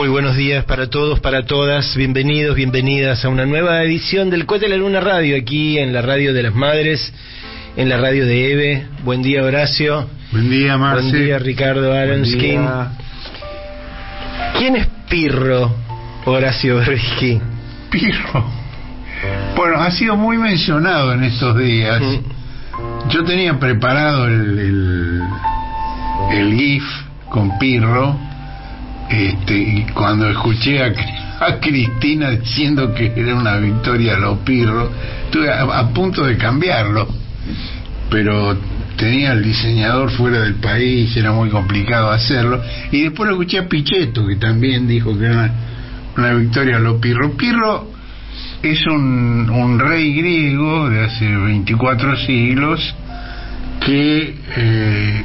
Muy buenos días para todos, para todas. Bienvenidos, bienvenidas a una nueva edición del Cohete de la Luna Radio, aquí en la Radio de las Madres, en la radio de Eve. Buen día, Horacio. Buen día, Marce. Buen día, Ricardo Aronskin. ¿Quién es Pirro, Horacio Berbisky? Pirro. Bueno, ha sido muy mencionado en estos días. Mm. Yo tenía preparado el, el, el GIF con Pirro este, cuando escuché a, Cristina diciendo que era una victoria a los Pirro, estuve a, punto de cambiarlo, pero tenía el diseñador fuera del país, era muy complicado hacerlo, y después lo escuché a Pichetto, que también dijo que era una, victoria a los Pirro. Pirro es un, un rey griego de hace 24 siglos que eh,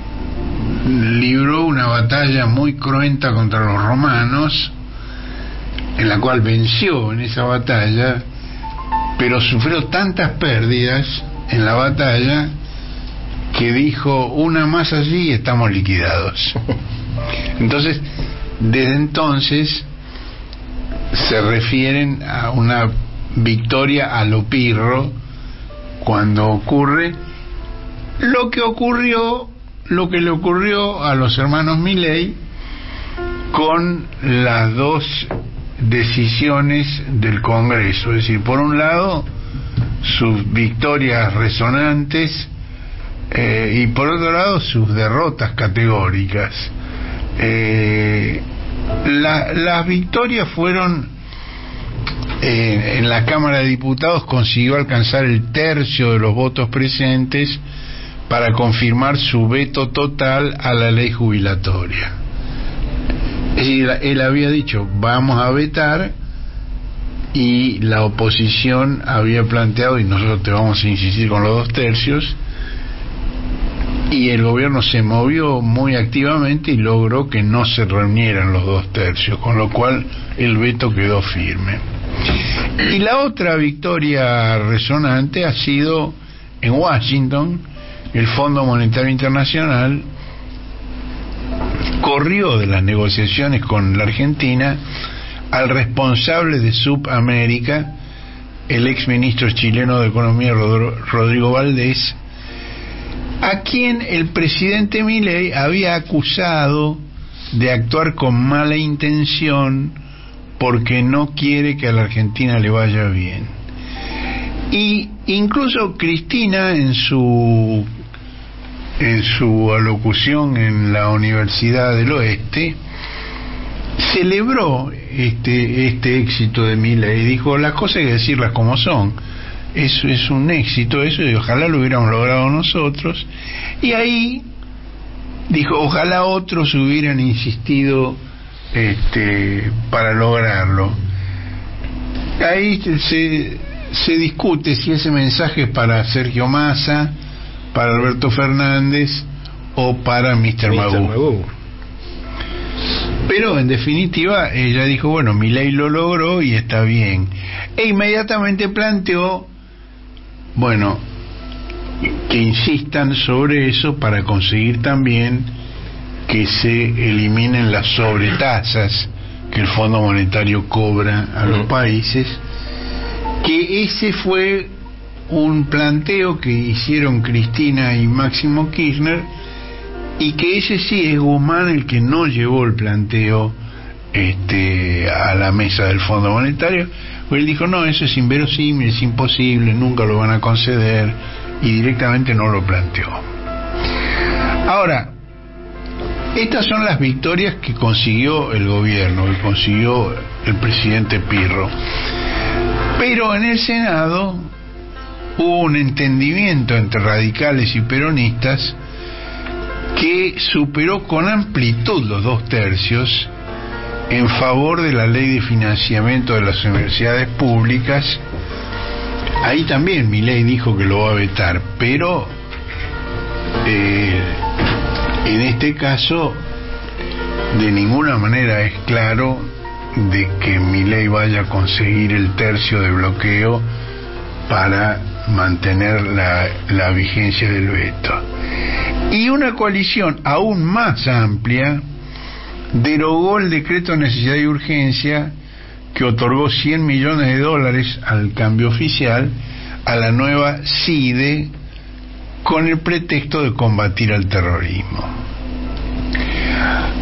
libró una batalla muy cruenta contra los romanos, en la cual venció en esa batalla, pero sufrió tantas pérdidas en la batalla que dijo una más allí y estamos liquidados. Entonces, desde entonces se refieren a una victoria a lo pirro cuando ocurre lo que ocurrió lo que le ocurrió a los hermanos Milley con las dos decisiones del Congreso, es decir, por un lado sus victorias resonantes eh, y por otro lado sus derrotas categóricas. Eh, la, las victorias fueron eh, en la Cámara de Diputados consiguió alcanzar el tercio de los votos presentes para confirmar su veto total a la ley jubilatoria. Él había dicho, vamos a vetar, y la oposición había planteado, y nosotros te vamos a insistir con los dos tercios, y el gobierno se movió muy activamente y logró que no se reunieran los dos tercios, con lo cual el veto quedó firme. Y la otra victoria resonante ha sido en Washington, el Fondo Monetario Internacional corrió de las negociaciones con la Argentina al responsable de Subamérica, el exministro chileno de Economía Rodrigo Valdés, a quien el presidente Milei había acusado de actuar con mala intención porque no quiere que a la Argentina le vaya bien. Y incluso Cristina en su en su alocución en la Universidad del Oeste celebró este este éxito de Milei. Y dijo las cosas hay que decirlas como son. Eso es un éxito eso y ojalá lo hubiéramos logrado nosotros. Y ahí dijo ojalá otros hubieran insistido este para lograrlo. Ahí se se discute si ese mensaje es para Sergio Massa para Alberto Fernández o para Mr. Magoo. Magoo. Pero en definitiva ella dijo, bueno, mi ley lo logró y está bien. E inmediatamente planteó, bueno, que insistan sobre eso para conseguir también que se eliminen las sobretasas que el Fondo Monetario cobra a los países, que ese fue un planteo que hicieron Cristina y Máximo Kirchner y que ese sí es Guzmán el que no llevó el planteo este, a la mesa del Fondo Monetario, pues él dijo, no, eso es inverosímil, es imposible, nunca lo van a conceder, y directamente no lo planteó. Ahora, estas son las victorias que consiguió el gobierno, que consiguió el presidente Pirro. Pero en el Senado hubo un entendimiento entre radicales y peronistas que superó con amplitud los dos tercios en favor de la ley de financiamiento de las universidades públicas. Ahí también mi ley dijo que lo va a vetar, pero eh, en este caso de ninguna manera es claro de que mi ley vaya a conseguir el tercio de bloqueo para mantener la, la vigencia del veto. Y una coalición aún más amplia derogó el decreto de necesidad y urgencia que otorgó 100 millones de dólares al cambio oficial a la nueva CIDE con el pretexto de combatir al terrorismo.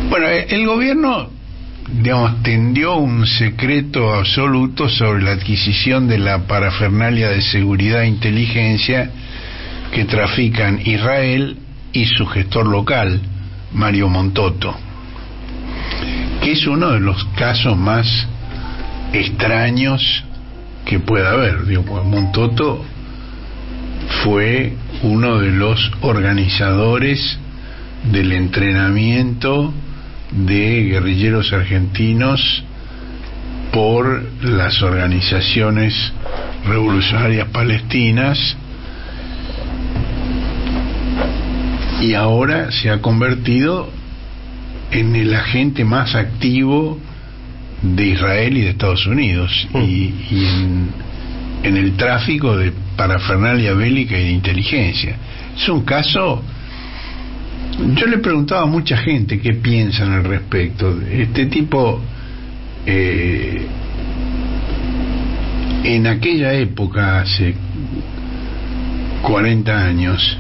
Bueno, el gobierno, digamos, tendió un secreto absoluto sobre la adquisición de la parafernalia de seguridad e inteligencia que trafican Israel y su gestor local, Mario Montoto, que es uno de los casos más extraños que pueda haber. Digo, pues Montoto fue uno de los organizadores del entrenamiento de guerrilleros argentinos por las organizaciones revolucionarias palestinas. Y ahora se ha convertido en el agente más activo de Israel y de Estados Unidos. Y, y en, en, el tráfico de parafernalia bélica y de inteligencia. Es un caso... Yo le preguntaba a mucha gente qué piensan al respecto. Este tipo, eh, en aquella época, hace 40 años,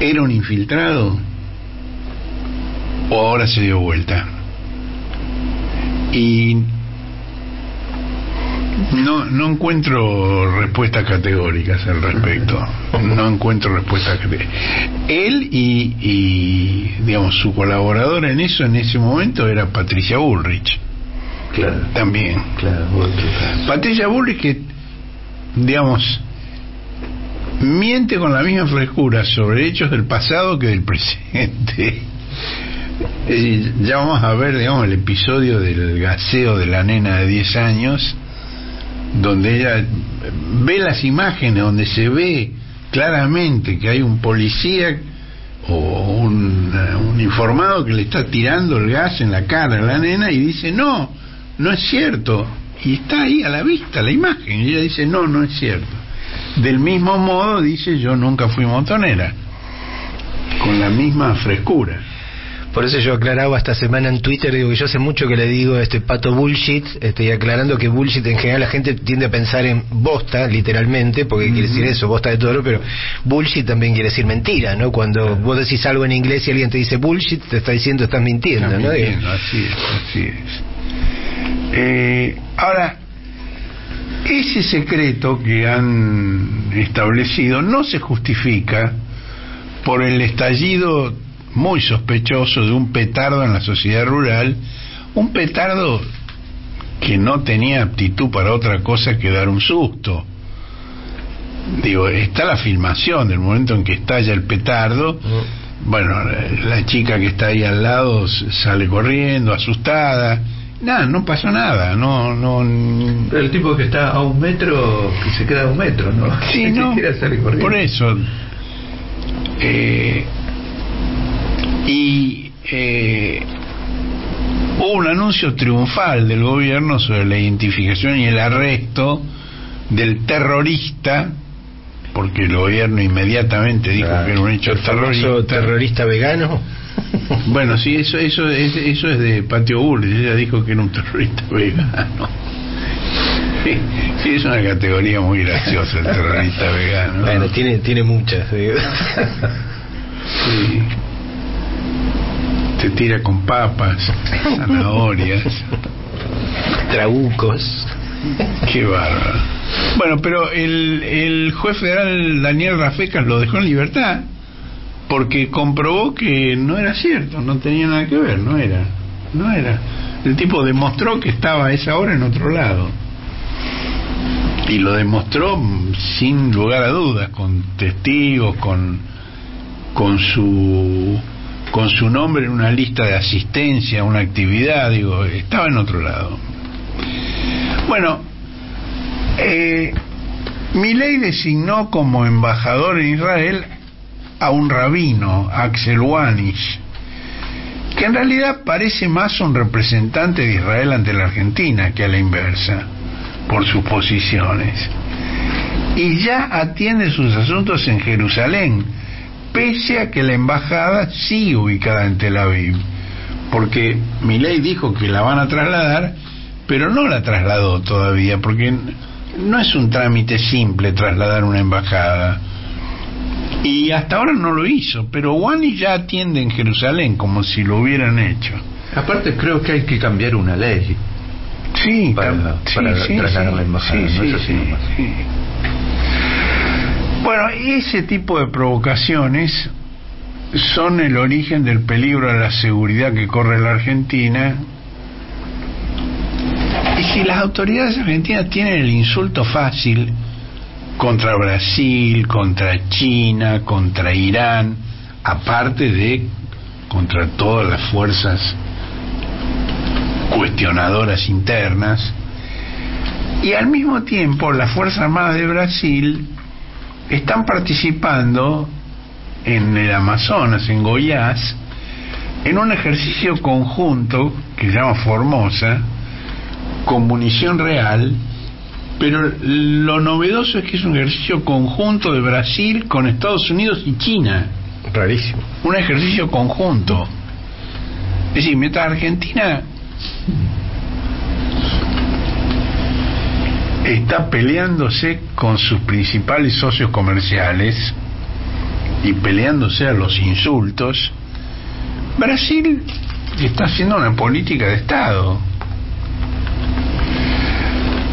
¿era un infiltrado o ahora se dio vuelta? y no, no encuentro respuestas categóricas al respecto. No encuentro respuestas categóricas. Él y, y, digamos, su colaboradora en eso en ese momento era Patricia Bullrich. Claro. También. Claro, Patricia Bullrich que, digamos, miente con la misma frescura sobre hechos del pasado que del presente. Ya vamos a ver, digamos, el episodio del gaseo de la nena de 10 años, donde ella ve las imágenes, donde se ve claramente que hay un policía o un, un informado que le está tirando el gas en la cara a la nena y dice, no, no es cierto. Y está ahí a la vista la imagen. Y ella dice, no, no es cierto. Del mismo modo dice, yo nunca fui montonera. Con la misma frescura. Por eso yo aclaraba esta semana en Twitter, digo que yo hace mucho que le digo este pato bullshit, estoy aclarando que bullshit en general la gente tiende a pensar en bosta, literalmente, porque quiere decir eso, bosta de todo, pero bullshit también quiere decir mentira, ¿no? Cuando vos decís algo en inglés y alguien te dice bullshit, te está diciendo estás mintiendo, Está ¿no? mintiendo, así es, así es. Eh, ahora, ese secreto que han establecido no se justifica por el estallido muy sospechoso de un petardo en la sociedad rural, un petardo que no tenía aptitud para otra cosa que dar un susto. Digo, está la filmación del momento en que estalla el petardo. Bueno, la chica que está ahí al lado sale corriendo, asustada. Nada, no pasó nada, no, no. Pero el tipo que está a un metro, que se queda a un metro, ¿no? Sí, no. Sale por eso. Eh, eh, hubo un anuncio triunfal del gobierno sobre la identificación y el arresto del terrorista porque el gobierno inmediatamente dijo Ah, que era un hecho terrorista terrorista vegano. bueno sí eso eso es, eso es de Patio Bullrich ella dijo que era un terrorista vegano sí, sí, es una categoría muy graciosa el terrorista vegano Bueno, tiene, tiene muchas. Sí. Te tira con papas, zanahorias. Trabucos. Qué bárbaro. Bueno, pero el, el juez federal Daniel Rafecas lo dejó en libertad porque comprobó que no era cierto, no tenía nada que ver, no era. No era. El tipo demostró que estaba a esa hora en otro lado. Y lo demostró sin lugar a dudas, con testigos, con, con su con su nombre en una lista de asistencia a una actividad, digo, estaba en otro lado. Bueno, eh, designó como embajador en Israel a un rabino, Axel Wanish, que en realidad parece más un representante de Israel ante la Argentina que a la inversa, por sus posiciones. Y ya atiende sus asuntos en Jerusalén, pese a que la embajada sigue ubicada en Tel Aviv, porque Milei dijo que la van a trasladar, pero no la trasladó todavía, porque no es un trámite simple trasladar una embajada. Y hasta ahora no lo hizo, pero Wani ya atiende en Jerusalén como si lo hubieran hecho. Aparte creo que hay que cambiar una ley. Sí, Para- sí, trasladar sí, la embajada, sí, ¿no? sí, Eso sí sí, nomás. Bueno, ese tipo de provocaciones son el origen del peligro a la seguridad que corre la Argentina. Y si las autoridades argentinas tienen el insulto fácil contra Brasil, contra China, contra Irán, aparte de contra todas las fuerzas cuestionadoras internas, y al mismo tiempo las Fuerzas Armadas de Brasil están participando en el Amazonas, en Goiás, en un ejercicio conjunto que se llama Formosa, con munición real, pero lo novedoso es que es un ejercicio conjunto de Brasil con Estados Unidos y China, Rarísimo. un ejercicio conjunto. Es decir, mientras Argentina está peleándose con sus principales socios comerciales y peleándose a los insultos, Brasil está haciendo una política de Estado.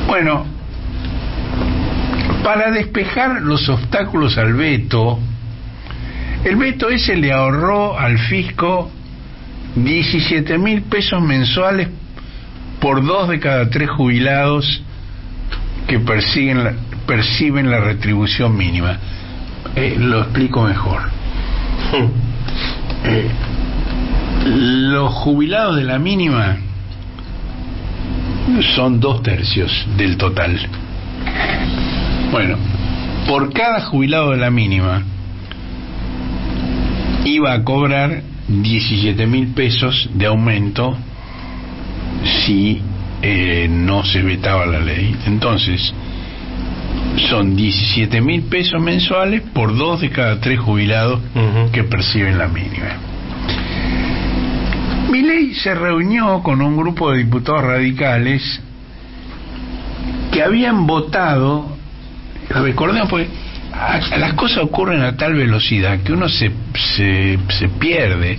Bueno, para despejar los obstáculos al veto, el veto ese le ahorró al fisco 17 mil pesos mensuales por dos de cada tres jubilados que persiguen la- perciben la retribución mínima. Eh, lo explico mejor. Eh, los jubilados de la mínima son dos tercios del total. Bueno, por cada jubilado de la mínima iba a cobrar 17 mil pesos de aumento si eh, no se vetaba la ley. Entonces, son 17 mil pesos mensuales por dos de cada tres jubilados que perciben la mínima. Milei se reunió con un grupo de diputados radicales que habían votado, recordemos, porque a- las cosas ocurren a tal velocidad que uno se, se, se pierde.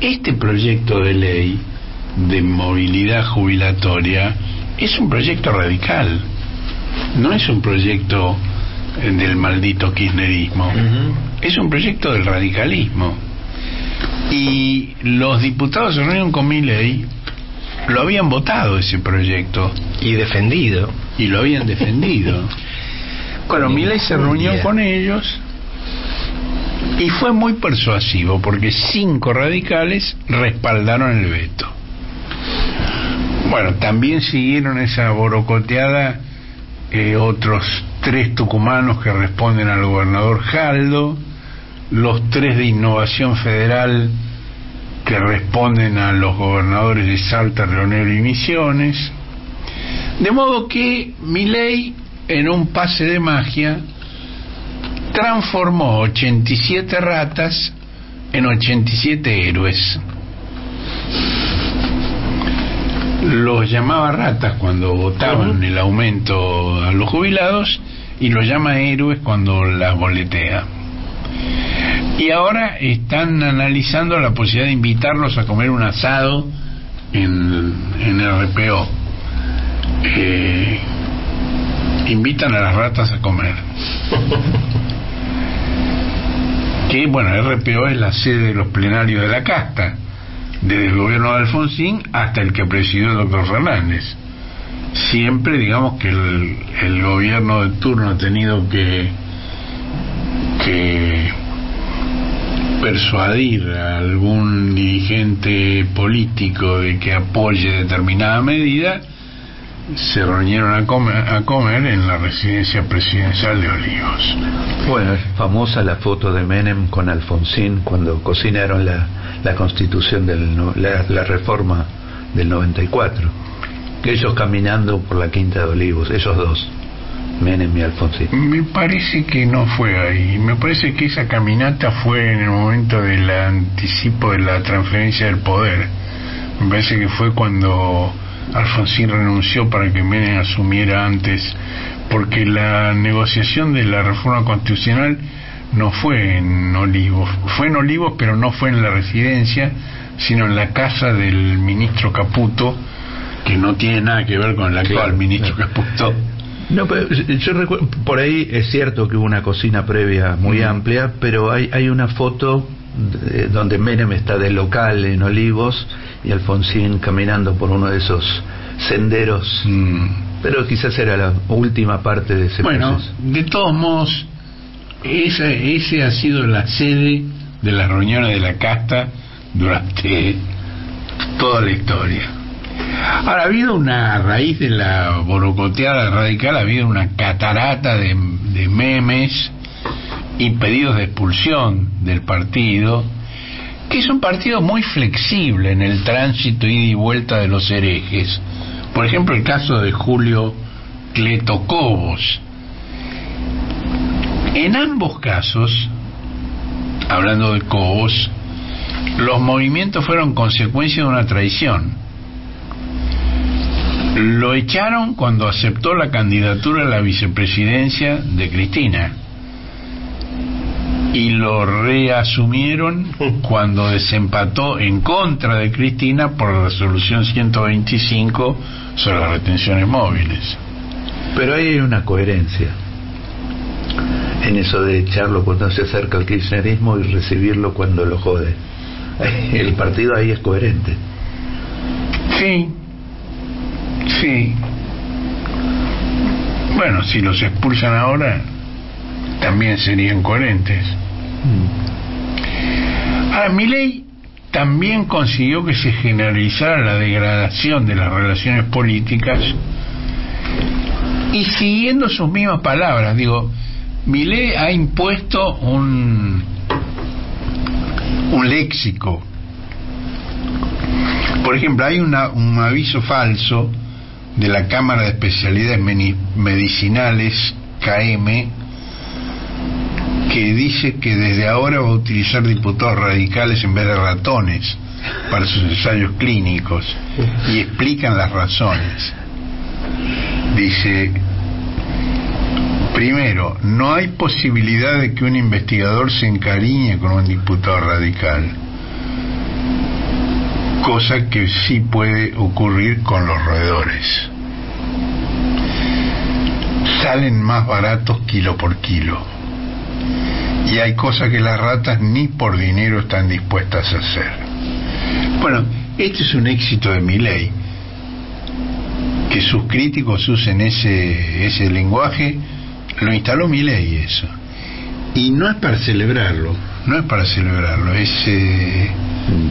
Este proyecto de ley de movilidad jubilatoria es un proyecto radical, no es un proyecto eh, del maldito kirchnerismo, es un proyecto del radicalismo. Y los diputados se reunieron con Milei, lo habían votado ese proyecto Y defendido. y lo habían defendido. Bueno, Milei se reunió con ellos y fue muy persuasivo porque cinco radicales respaldaron el veto. Bueno, también siguieron esa borocoteada eh, otros tres tucumanos que responden al gobernador Jaldo, los tres de Innovación Federal que responden a los gobernadores de Salta, Leonel y Misiones. De modo que Milei, en un pase de magia, transformó 87 ratas en 87 héroes. Los llamaba ratas cuando votaban el aumento a los jubilados y los llama héroes cuando las boletea. Y ahora están analizando la posibilidad de invitarlos a comer un asado en, en RPO. Eh, invitan a las ratas a comer. Que bueno, RPO es la sede de los plenarios de la casta, desde el gobierno de Alfonsín hasta el que presidió el doctor Fernández. Siempre digamos que el, el gobierno de turno ha tenido que, que persuadir a algún dirigente político de que apoye determinada medida, se reunieron a comer, a comer en la residencia presidencial de Olivos. Bueno, es famosa la foto de Menem con Alfonsín cuando cocinaron la, la constitución, del, la, la reforma del 94. Ellos caminando por la Quinta de Olivos, esos dos, Menem y Alfonsín. Me parece que no fue ahí. Me parece que esa caminata fue en el momento del anticipo de la transferencia del poder. Me parece que fue cuando Alfonsín renunció para que Menem asumiera antes, porque la negociación de la reforma constitucional no fue en Olivos, fue en Olivos pero no fue en la residencia, sino en la casa del ministro Caputo, que no tiene nada que ver con el actual Claro, ministro claro. Caputo. No, pero yo recuerdo, por ahí es cierto que hubo una cocina previa muy amplia, pero hay, hay una foto de- donde Menem está de local en Olivos y Alfonsín caminando por uno de esos senderos, Mm. pero quizás era la última parte de ese Bueno, proceso. de todos modos, esa, ese ha sido la sede de las reuniones de la casta durante toda la historia. Ahora, ha habido una, a raíz de la borocoteada radical, ha habido una catarata de, de memes y pedidos de expulsión del partido, que es un partido muy flexible en el tránsito ida y vuelta de los herejes. Por ejemplo, el caso de Julio Cleto Cobos. En ambos casos, hablando de Cobos, los movimientos fueron consecuencia de una traición. Lo echaron cuando aceptó la candidatura a la vicepresidencia de Cristina y lo reasumieron cuando desempató en contra de Cristina por la resolución 125 sobre las retenciones móviles. Pero ahí hay una coherencia en eso de echarlo cuando se acerca al kirchnerismo y recibirlo cuando lo jode. El partido ahí es coherente. Sí, sí. Bueno, si los expulsan ahora, también serían coherentes. Ahora, Milei también consiguió que se generalizara la degradación de las relaciones políticas y siguiendo sus mismas palabras, digo, Milei ha impuesto un un léxico por ejemplo, hay una, un aviso falso de la Cámara de Especialidades Medicinales, KM, que dice que desde ahora va a utilizar diputados radicales en vez de ratones para sus ensayos clínicos y explican las razones. Dice, primero, no hay posibilidad de que un investigador se encariñe con un diputado radical cosa que sí puede ocurrir con los roedores. Salen más baratos kilo por kilo. Y hay cosas que las ratas ni por dinero están dispuestas a hacer. Bueno, este es un éxito de mi ley. Que sus críticos usen ese, ese lenguaje, lo instaló mi ley eso. Y no es para celebrarlo, no es para celebrarlo, es, eh,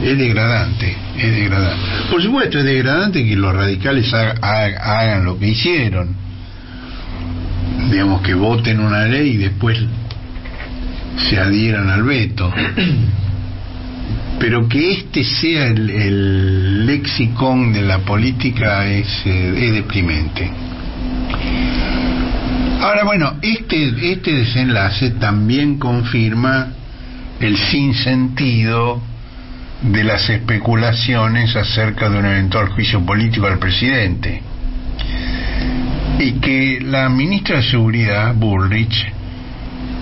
es degradante, es degradante. Por supuesto, es degradante que los radicales ha- ha- hagan lo que hicieron. Digamos que voten una ley y después se adhieran al veto. Pero que este sea el, el lexicón de la política es, eh, es deprimente. Ahora bueno, este, este desenlace también confirma el sinsentido de las especulaciones acerca de un eventual juicio político al presidente. Y que la ministra de Seguridad, Bullrich,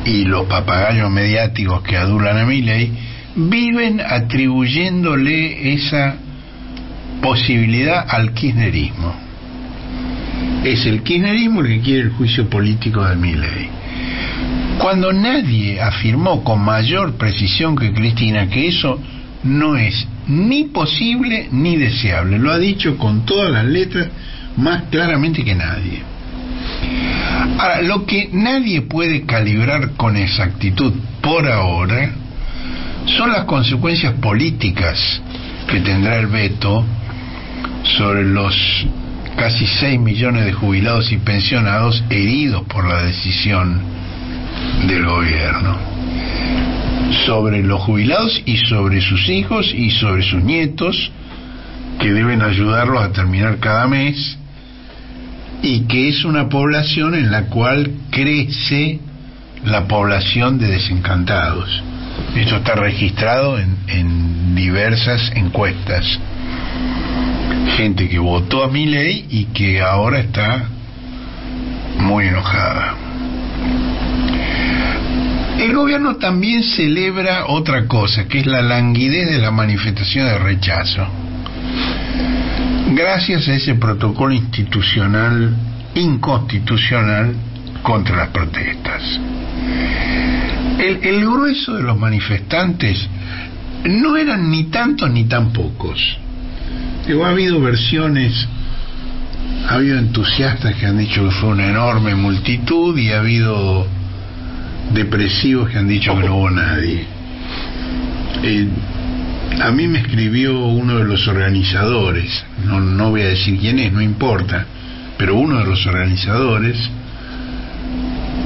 y los papagayos mediáticos que adulan a Milley, viven atribuyéndole esa posibilidad al kirchnerismo. Es el kirchnerismo el que quiere el juicio político de Milley. Cuando nadie afirmó con mayor precisión que Cristina que eso no es ni posible ni deseable. Lo ha dicho con todas las letras más claramente que nadie. Ahora, lo que nadie puede calibrar con exactitud por ahora son las consecuencias políticas que tendrá el veto sobre los casi 6 millones de jubilados y pensionados heridos por la decisión del gobierno. Sobre los jubilados y sobre sus hijos y sobre sus nietos que deben ayudarlos a terminar cada mes y que es una población en la cual crece la población de desencantados. Esto está registrado en, diversas encuestas. gente que votó a mi ley y que ahora está muy enojada. El gobierno también celebra otra cosa, que es la languidez de la manifestación de rechazo. Gracias a ese protocolo institucional inconstitucional contra las protestas. El, grueso de los manifestantes no eran ni tantos ni tan pocos. Digo, ha habido versiones, ha habido entusiastas que han dicho que fue una enorme multitud y ha habido depresivos que han dicho que no hubo nadie. Eh, a mí me escribió uno de los organizadores, no, no voy a decir quién es, no importa, pero uno de los organizadores,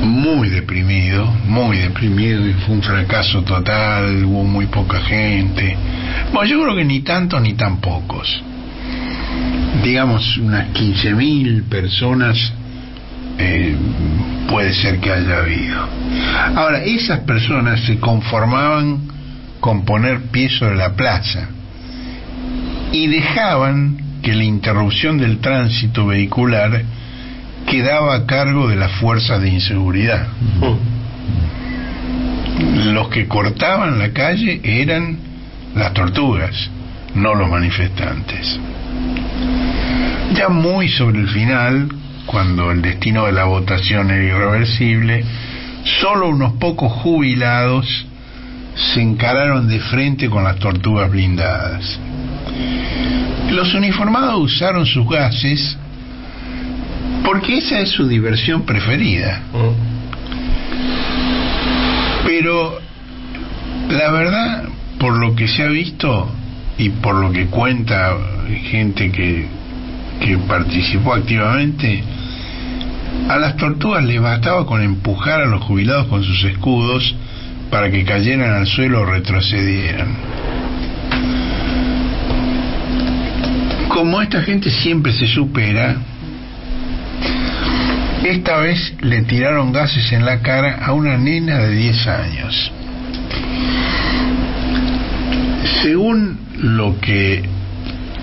muy deprimido, muy deprimido, y fue un fracaso total, hubo muy poca gente. Bueno, yo creo que ni tantos ni tan pocos. Digamos unas 15.000 personas eh, puede ser que haya habido. Ahora, esas personas se conformaban con poner pie sobre la plaza y dejaban que la interrupción del tránsito vehicular quedaba a cargo de las fuerzas de inseguridad. Los que cortaban la calle eran las tortugas, no los manifestantes. Ya muy sobre el final, cuando el destino de la votación era irreversible, solo unos pocos jubilados se encararon de frente con las tortugas blindadas. Los uniformados usaron sus gases porque esa es su diversión preferida. Pero la verdad, por lo que se ha visto y por lo que cuenta gente que, que participó activamente, a las tortugas les bastaba con empujar a los jubilados con sus escudos para que cayeran al suelo o retrocedieran. Como esta gente siempre se supera, esta vez le tiraron gases en la cara a una nena de 10 años. Según lo que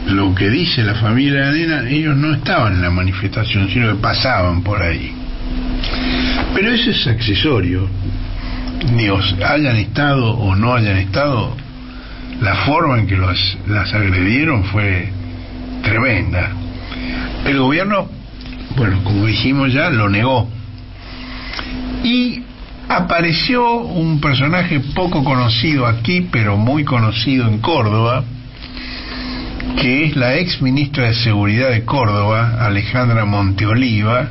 lo que dice la familia de la nena, ellos no estaban en la manifestación, sino que pasaban por ahí. Pero eso es accesorio. Dios, hayan estado o no hayan estado, la forma en que los, las agredieron fue tremenda. El gobierno, bueno, como dijimos ya, lo negó. Y apareció un personaje poco conocido aquí, pero muy conocido en Córdoba, que es la ex ministra de Seguridad de Córdoba, Alejandra Monteoliva,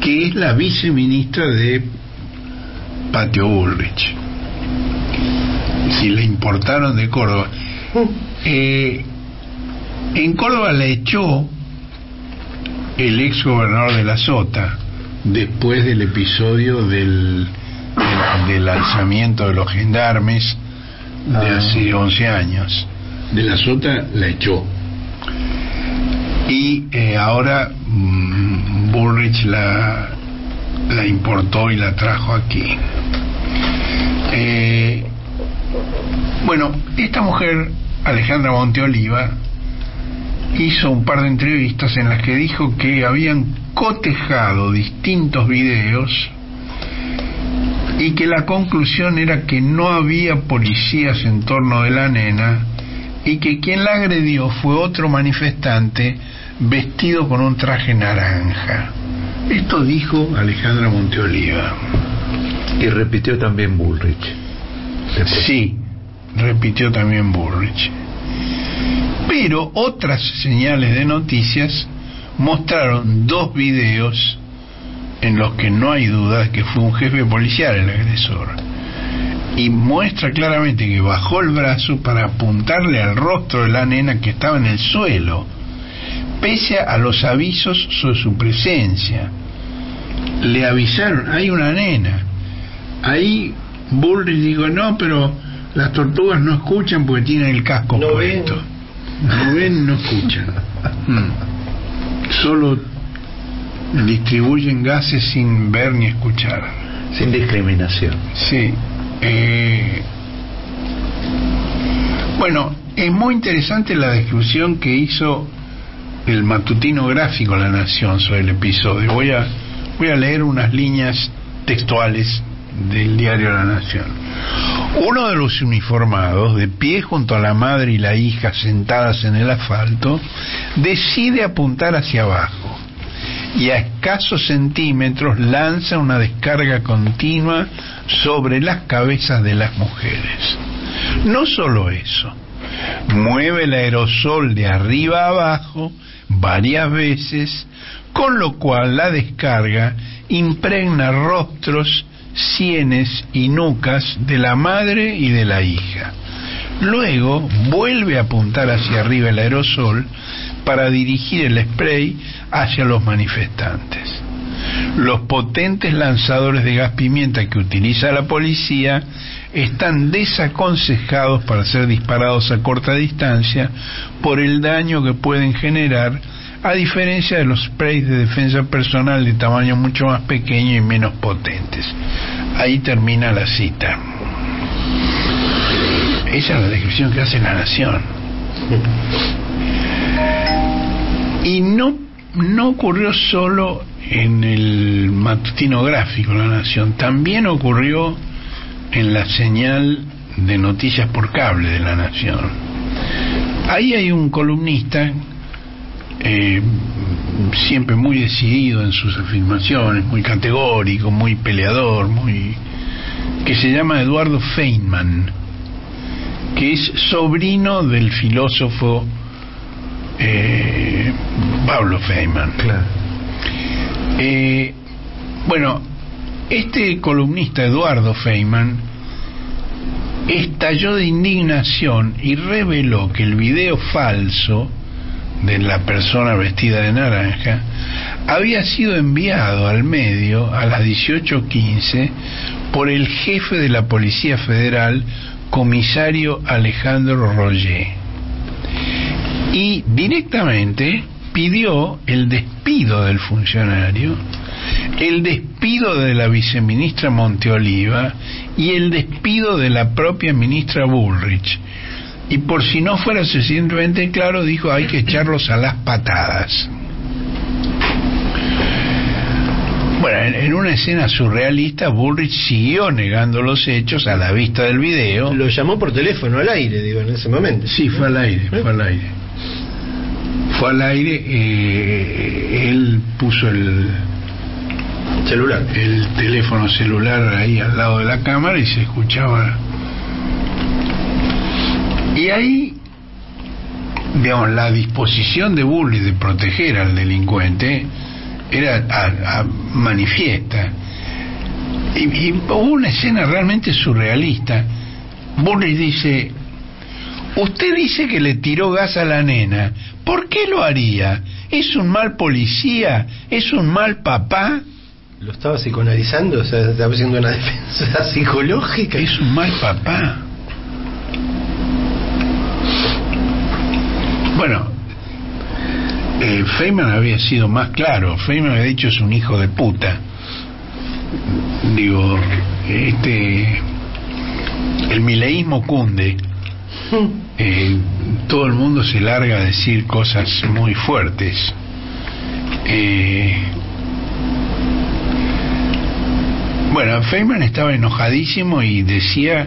que es la viceministra de Patio Bullrich. Si le importaron de Córdoba. Eh, en Córdoba le echó el ex gobernador de la Sota después del episodio del, del, del alzamiento de los gendarmes de Ah. hace 11 años. De la Sota la echó. Y eh, ahora mm, Bullrich la, la importó y la trajo aquí. Eh, bueno, esta mujer, Alejandra Monteoliva, hizo un par de entrevistas en las que dijo que habían cotejado distintos videos y que la conclusión era que no había policías en torno de la nena y que quien la agredió fue otro manifestante vestido con un traje naranja. Esto dijo Alejandra Monteoliva. Y repitió también Bullrich. Sí, repitió también Bullrich. Pero otras señales de noticias mostraron dos videos en los que no hay duda que fue un jefe policial el agresor. Y muestra claramente que bajó el brazo para apuntarle al rostro de la nena que estaba en el suelo, pese a los avisos sobre su presencia. Le avisaron, hay una nena. Ahí Bullrich dijo, no, pero las tortugas no escuchan porque tienen el casco No puesto. No ven, no escuchan. Mm. Solo distribuyen gases sin ver ni escuchar. Sin discriminación. Sí. eh, Bueno, es muy interesante la descripción que hizo el matutino gráfico La Nación sobre el episodio. Voy a, voy a leer unas líneas textuales del diario La Nación. Uno de los uniformados, de pie junto a la madre y la hija sentadas en el asfalto, decide apuntar hacia abajo y a escasos centímetros lanza una descarga continua sobre las cabezas de las mujeres. No solo eso, mueve el aerosol de arriba a abajo varias veces, con lo cual la descarga impregna rostros, sienes y nucas de la madre y de la hija. Luego vuelve a apuntar hacia arriba el aerosol para dirigir el spray hacia los manifestantes. Los potentes lanzadores de gas pimienta que utiliza la policía están desaconsejados para ser disparados a corta distancia por el daño que pueden generar, a diferencia de los sprays de defensa personal de tamaño mucho más pequeño y menos potentes. Ahí termina la cita. Esa es la descripción que hace la Nación. Y no, no ocurrió solo en el matutino gráfico La Nación, también ocurrió en la señal de noticias por cable de La Nación. Ahí hay un columnista eh, siempre muy decidido en sus afirmaciones, muy categórico, muy peleador, muy que se llama Eduardo Feynman, que es sobrino del filósofo eh, Pablo Feynman. Claro. Eh, bueno, este columnista Eduardo Feynman estalló de indignación y reveló que el video falso de la persona vestida de naranja había sido enviado al medio a las 18.15 por el jefe de la Policía Federal, comisario Alejandro Roger. Y directamente pidió el despido del funcionario, el despido de la viceministra Monteoliva y el despido de la propia ministra Bullrich. Y por si no fuera suficientemente claro, dijo hay que echarlos a las patadas. Bueno, en, una escena surrealista, Bullrich siguió negando los hechos a la vista del video. Lo llamó por teléfono al aire, digo, en ese momento. Sí, fue al aire, fue al aire. Fue al aire, eh, él puso el, Celular. el teléfono celular ahí al lado de la cámara y se escuchaba. Y ahí, digamos, la disposición de Bully de proteger al delincuente era a- manifiesta. Y, hubo una escena realmente surrealista. Bully dice, usted dice que le tiró gas a la nena, ¿por qué lo haría? ¿Es un mal policía? ¿Es un mal papá? Lo estaba psicoanalizando, o sea, estaba haciendo una defensa psicológica. Es un mal papá. Bueno, eh, Feynman había sido más claro. Feynman había dicho es un hijo de puta. Digo, este. El mileísmo cunde. Eh, todo el mundo se larga a decir cosas muy fuertes. Eh, bueno, Feynman estaba enojadísimo y decía,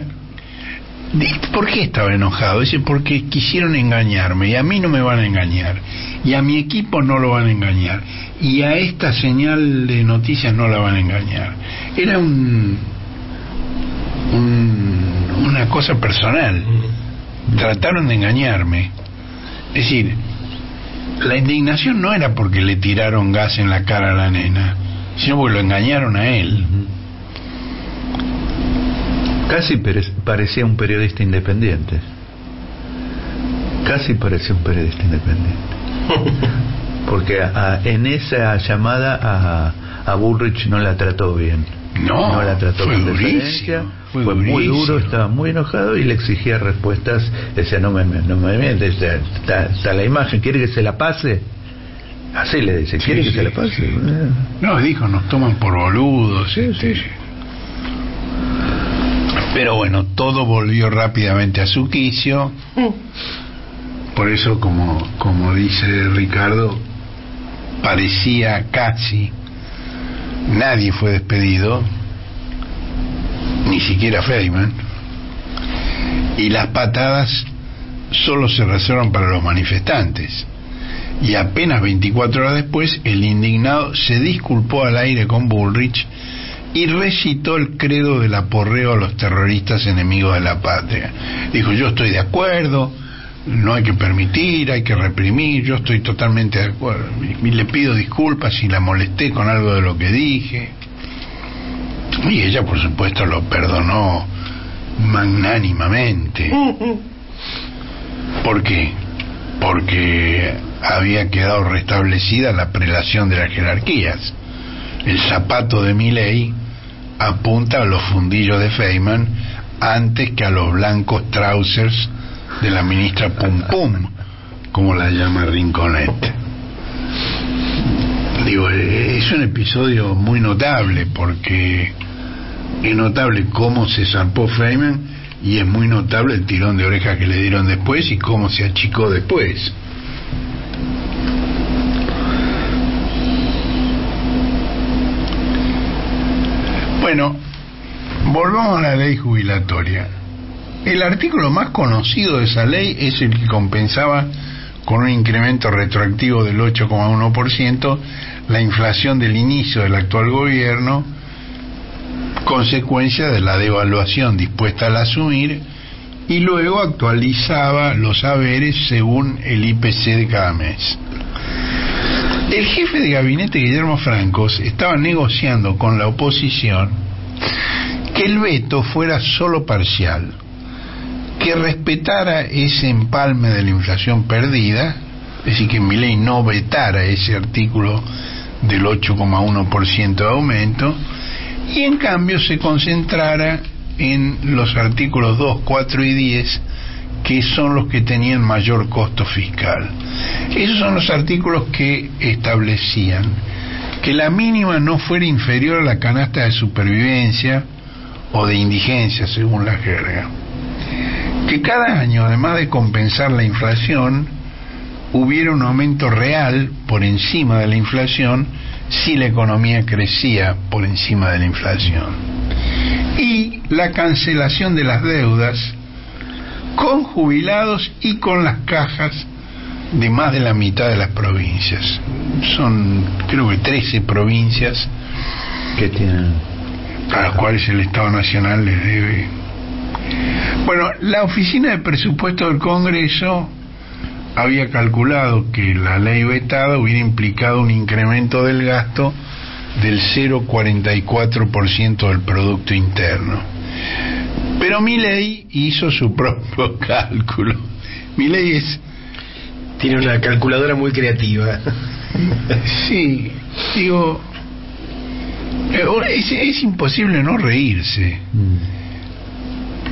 ¿por qué estaba enojado? Dice, porque quisieron engañarme y a mí no me van a engañar y a mi equipo no lo van a engañar y a esta señal de noticias no la van a engañar. Era un, un- una cosa personal. Trataron de engañarme. Es decir, la indignación no era porque le tiraron gas en la cara a la nena, sino porque lo engañaron a él. Casi parecía un periodista independiente. Casi parecía un periodista independiente. Porque a- a- en esa llamada a, a Bullrich no la trató bien. No, la trató fue con durísimo, fue muy duro, estaba muy enojado y le exigía respuestas. Decía, no me, no me mientes, está, la imagen, ¿quiere que se la pase? Así le dice, ¿quiere Sí, que sí, se la pase? sí. No, dijo, nos toman por boludos. Sí, este. sí, sí. Pero bueno, todo volvió rápidamente a su quicio. Por eso, como, como dice Ricardo, parecía casi nadie fue despedido, ni siquiera Feynman, y las patadas solo se reservan para los manifestantes. Y apenas 24 horas después, el indignado se disculpó al aire con Bullrich y recitó el credo del aporreo a los terroristas enemigos de la patria. Dijo, yo estoy de acuerdo, no hay que permitir, hay que reprimir, yo estoy totalmente de acuerdo. Y le pido disculpas si la molesté con algo de lo que dije. Y ella, por supuesto, lo perdonó magnánimamente. ¿Por qué? Porque había quedado restablecida la prelación de las jerarquías. El zapato de Milley apunta a los fundillos de Feynman antes que a los blancos trousers de la ministra Pum Pum, como la llama Rinconet. Digo, es un episodio muy notable porque es notable cómo se zarpó Feynman y es muy notable el tirón de oreja que le dieron después y cómo se achicó después. Bueno, volvamos a la ley jubilatoria. El artículo más conocido de esa ley es el que compensaba con un incremento retroactivo del 8,1% la inflación del inicio del actual gobierno, consecuencia de la devaluación dispuesta al asumir, y luego actualizaba los haberes según el IPC de cada mes. El jefe de gabinete Guillermo Francos estaba negociando con la oposición que el veto fuera solo parcial, que respetara ese empalme de la inflación perdida, es decir, que mi ley no vetara ese artículo del 8,1% de aumento, y en cambio se concentrara en los artículos 2, 4 y 10, que son los que tenían mayor costo fiscal. Esos son los artículos que establecían que la mínima no fuera inferior a la canasta de supervivencia o de indigencia, según la jerga que cada año, además de compensar la inflación, hubiera un aumento real por encima de la inflación si la economía crecía por encima de la inflación. Y la cancelación de las deudas con jubilados y con las cajas de más de la mitad de las provincias. Son creo que 13 provincias que tienen a las cuales el Estado Nacional les debe bueno, la Oficina de Presupuesto del Congreso había calculado que la ley vetada hubiera implicado un incremento del gasto del 0,44% del Producto Interno. Pero mi ley hizo su propio cálculo. Mi ley es... Tiene una calculadora muy creativa. sí, digo... Eh, es, es imposible no reírse. Mm.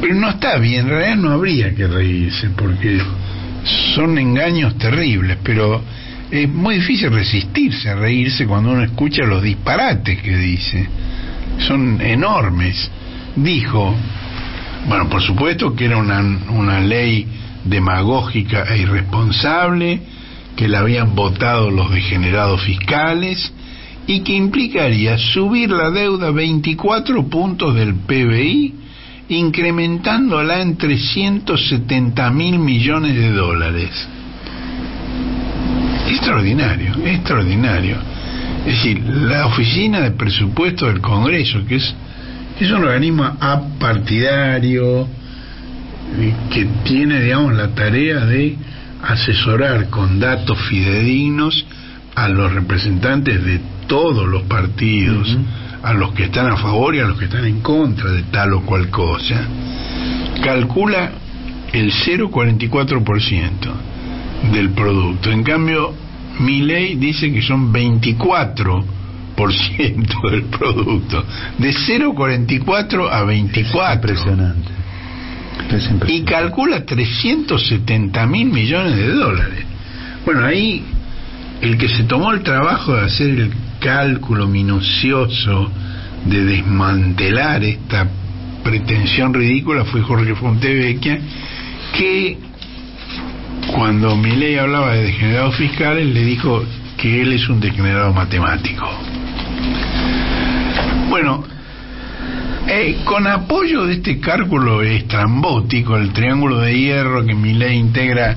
Pero no está bien, en realidad no habría que reírse, porque son engaños terribles, pero es muy difícil resistirse a reírse cuando uno escucha los disparates que dice. Son enormes. Dijo, bueno, por supuesto que era una, una ley demagógica e irresponsable, que la habían votado los degenerados fiscales y que implicaría subir la deuda 24 puntos del PBI incrementándola en 370 mil millones de dólares. Extraordinario, extraordinario. Es decir, la Oficina de Presupuesto del Congreso, que es, es un organismo apartidario, que tiene, digamos, la tarea de asesorar con datos fidedignos a los representantes de todos los partidos a los que están a favor y a los que están en contra de tal o cual cosa, calcula el 0,44% del producto. En cambio, mi ley dice que son 24% del producto. De 0,44 a 24. Impresionante. Y calcula 370 mil millones de dólares. Bueno, ahí el que se tomó el trabajo de hacer el cálculo minucioso de desmantelar esta pretensión ridícula fue Jorge Fontevecchia, que cuando Milei hablaba de degenerados fiscales le dijo que él es un degenerado matemático. Bueno, eh, con apoyo de este cálculo estrambótico, el triángulo de hierro que Milei integra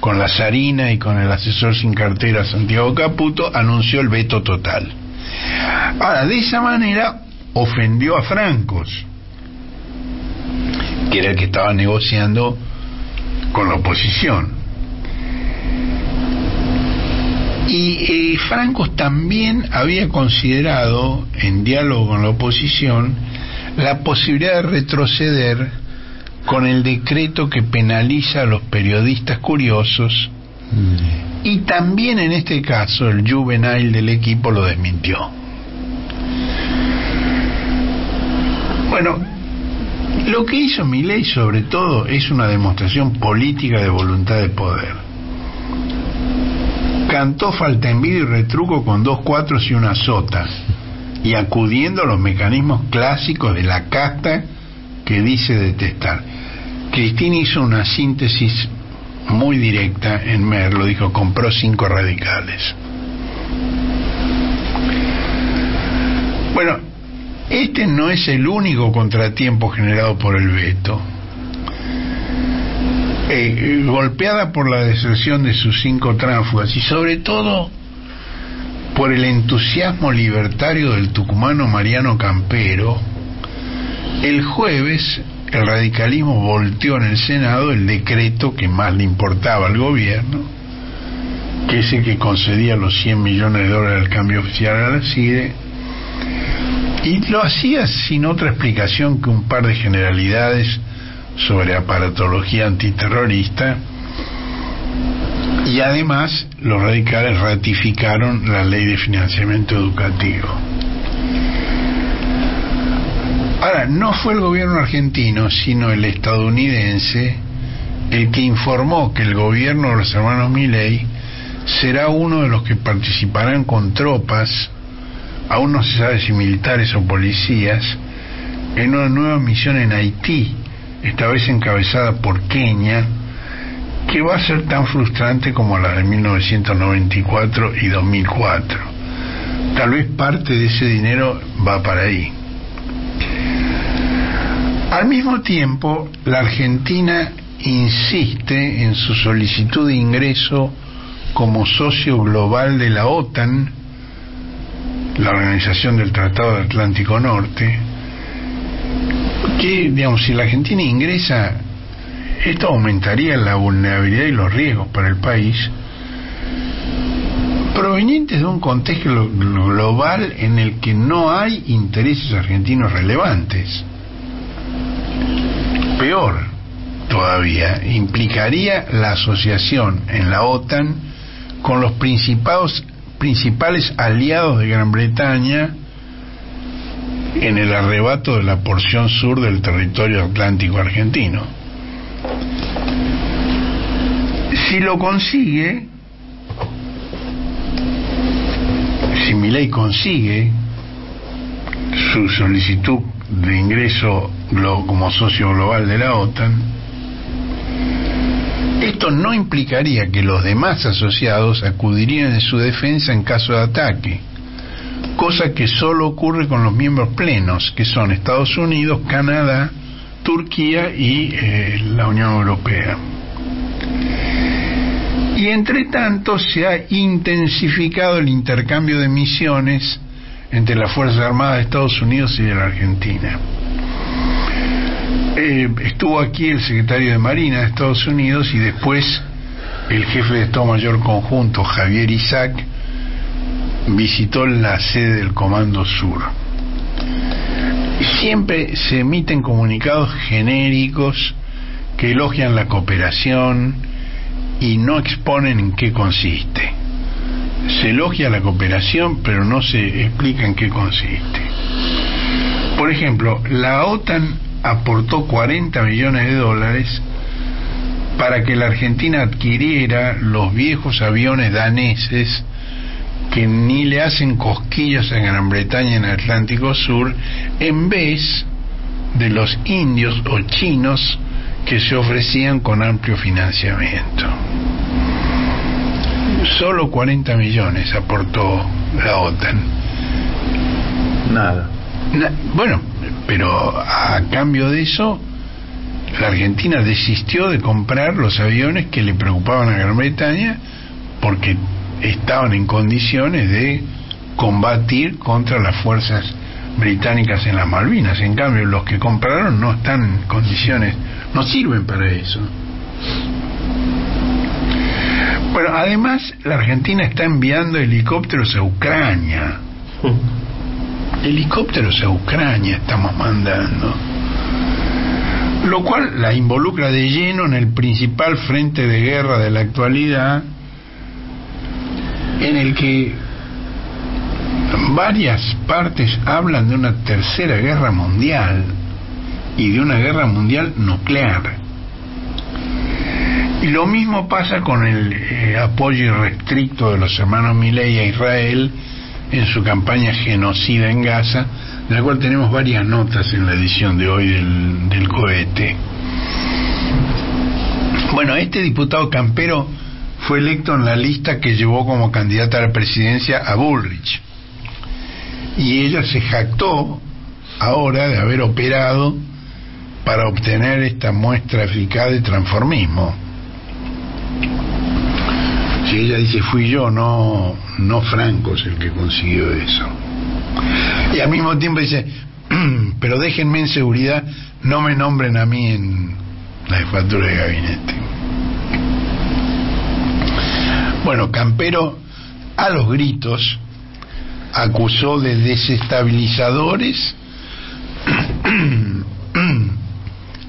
con la Sarina y con el asesor sin cartera Santiago Caputo, anunció el veto total. Ahora, de esa manera ofendió a Francos, que era el que estaba negociando con la oposición. Y eh, Francos también había considerado, en diálogo con la oposición, la posibilidad de retroceder con el decreto que penaliza a los periodistas curiosos y también en este caso el juvenil del equipo lo desmintió. Bueno, lo que hizo Milei sobre todo es una demostración política de voluntad de poder. Cantó falta envidia y retruco con dos cuatros y una sota, y acudiendo a los mecanismos clásicos de la casta que dice detestar. Cristina hizo una síntesis muy directa en Merlo, dijo, compró cinco radicales. Bueno, este no es el único contratiempo generado por el veto. Eh, golpeada por la deserción de sus cinco tránsfugas y sobre todo por el entusiasmo libertario del tucumano Mariano Campero, el jueves el radicalismo volteó en el Senado el decreto que más le importaba al gobierno, que es el que concedía los 100 millones de dólares al cambio oficial a la CIDE, y lo hacía sin otra explicación que un par de generalidades sobre aparatología antiterrorista, y además los radicales ratificaron la ley de financiamiento educativo. Ahora, no fue el gobierno argentino, sino el estadounidense, el que informó que el gobierno de los hermanos Milley será uno de los que participarán con tropas, aún no se sabe si militares o policías, en una nueva misión en Haití, esta vez encabezada por Kenia, que va a ser tan frustrante como la de 1994 y 2004. Tal vez parte de ese dinero va para ahí. Al mismo tiempo, la Argentina insiste en su solicitud de ingreso como socio global de la OTAN, la Organización del Tratado del Atlántico Norte, que, digamos, si la Argentina ingresa, esto aumentaría la vulnerabilidad y los riesgos para el país, provenientes de un contexto global en el que no hay intereses argentinos relevantes. Peor todavía, implicaría la asociación en la OTAN con los principales, principales aliados de Gran Bretaña en el arrebato de la porción sur del territorio atlántico argentino. Si lo consigue, si Milei consigue su solicitud de ingreso como socio global de la OTAN, esto no implicaría que los demás asociados acudirían en su defensa en caso de ataque, cosa que solo ocurre con los miembros plenos, que son Estados Unidos, Canadá, Turquía y eh, la Unión Europea. Y entre tanto se ha intensificado el intercambio de misiones entre las Fuerzas Armadas de Estados Unidos y de la Argentina. Eh, estuvo aquí el secretario de Marina de Estados Unidos y después el jefe de Estado Mayor Conjunto, Javier Isaac, visitó la sede del Comando Sur. Siempre se emiten comunicados genéricos que elogian la cooperación y no exponen en qué consiste se elogia la cooperación, pero no se explica en qué consiste. Por ejemplo, la OTAN aportó 40 millones de dólares para que la Argentina adquiriera los viejos aviones daneses que ni le hacen cosquillas a Gran Bretaña en el Atlántico Sur, en vez de los indios o chinos que se ofrecían con amplio financiamiento. Solo 40 millones aportó la OTAN. Nada. Na- bueno, pero a cambio de eso, la Argentina desistió de comprar los aviones que le preocupaban a Gran Bretaña porque estaban en condiciones de combatir contra las fuerzas británicas en las Malvinas. En cambio, los que compraron no están en condiciones, no sirven para eso. Bueno, además, la Argentina está enviando helicópteros a Ucrania. Helicópteros a Ucrania estamos mandando. Lo cual la involucra de lleno en el principal frente de guerra de la actualidad, en el que varias partes hablan de una tercera guerra mundial y de una guerra mundial nuclear. Y lo mismo pasa con el eh, apoyo irrestricto de los hermanos Milei a Israel en su campaña genocida en Gaza, de la cual tenemos varias notas en la edición de hoy del, del cohete. Bueno, este diputado Campero fue electo en la lista que llevó como candidata a la presidencia a Bullrich. Y ella se jactó ahora de haber operado para obtener esta muestra eficaz de transformismo. Si ella dice fui yo, no, no Franco es el que consiguió eso. Y al mismo tiempo dice, pero déjenme en seguridad, no me nombren a mí en la jefatura de gabinete. Bueno, Campero a los gritos acusó de desestabilizadores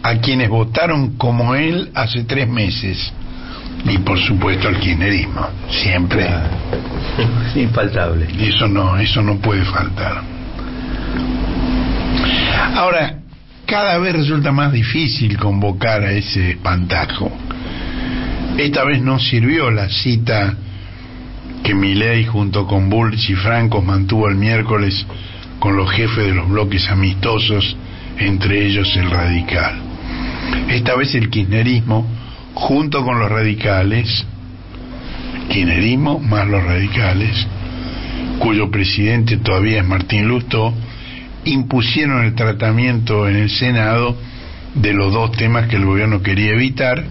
a quienes votaron como él hace tres meses. Y por supuesto al kirchnerismo. Siempre. Infaltable. eso no eso no puede faltar. Ahora cada vez resulta más difícil convocar a ese espantajo esta vez no sirvió la cita que Milei junto con Bullrich y Franco mantuvo el miércoles con los jefes de los bloques amistosos, entre ellos el radical. Esta vez el kirchnerismo, junto con los radicales, kirchnerismo más los radicales, cuyo presidente todavía es Martín Lustó, impusieron el tratamiento en el Senado de los dos temas que el gobierno quería evitar,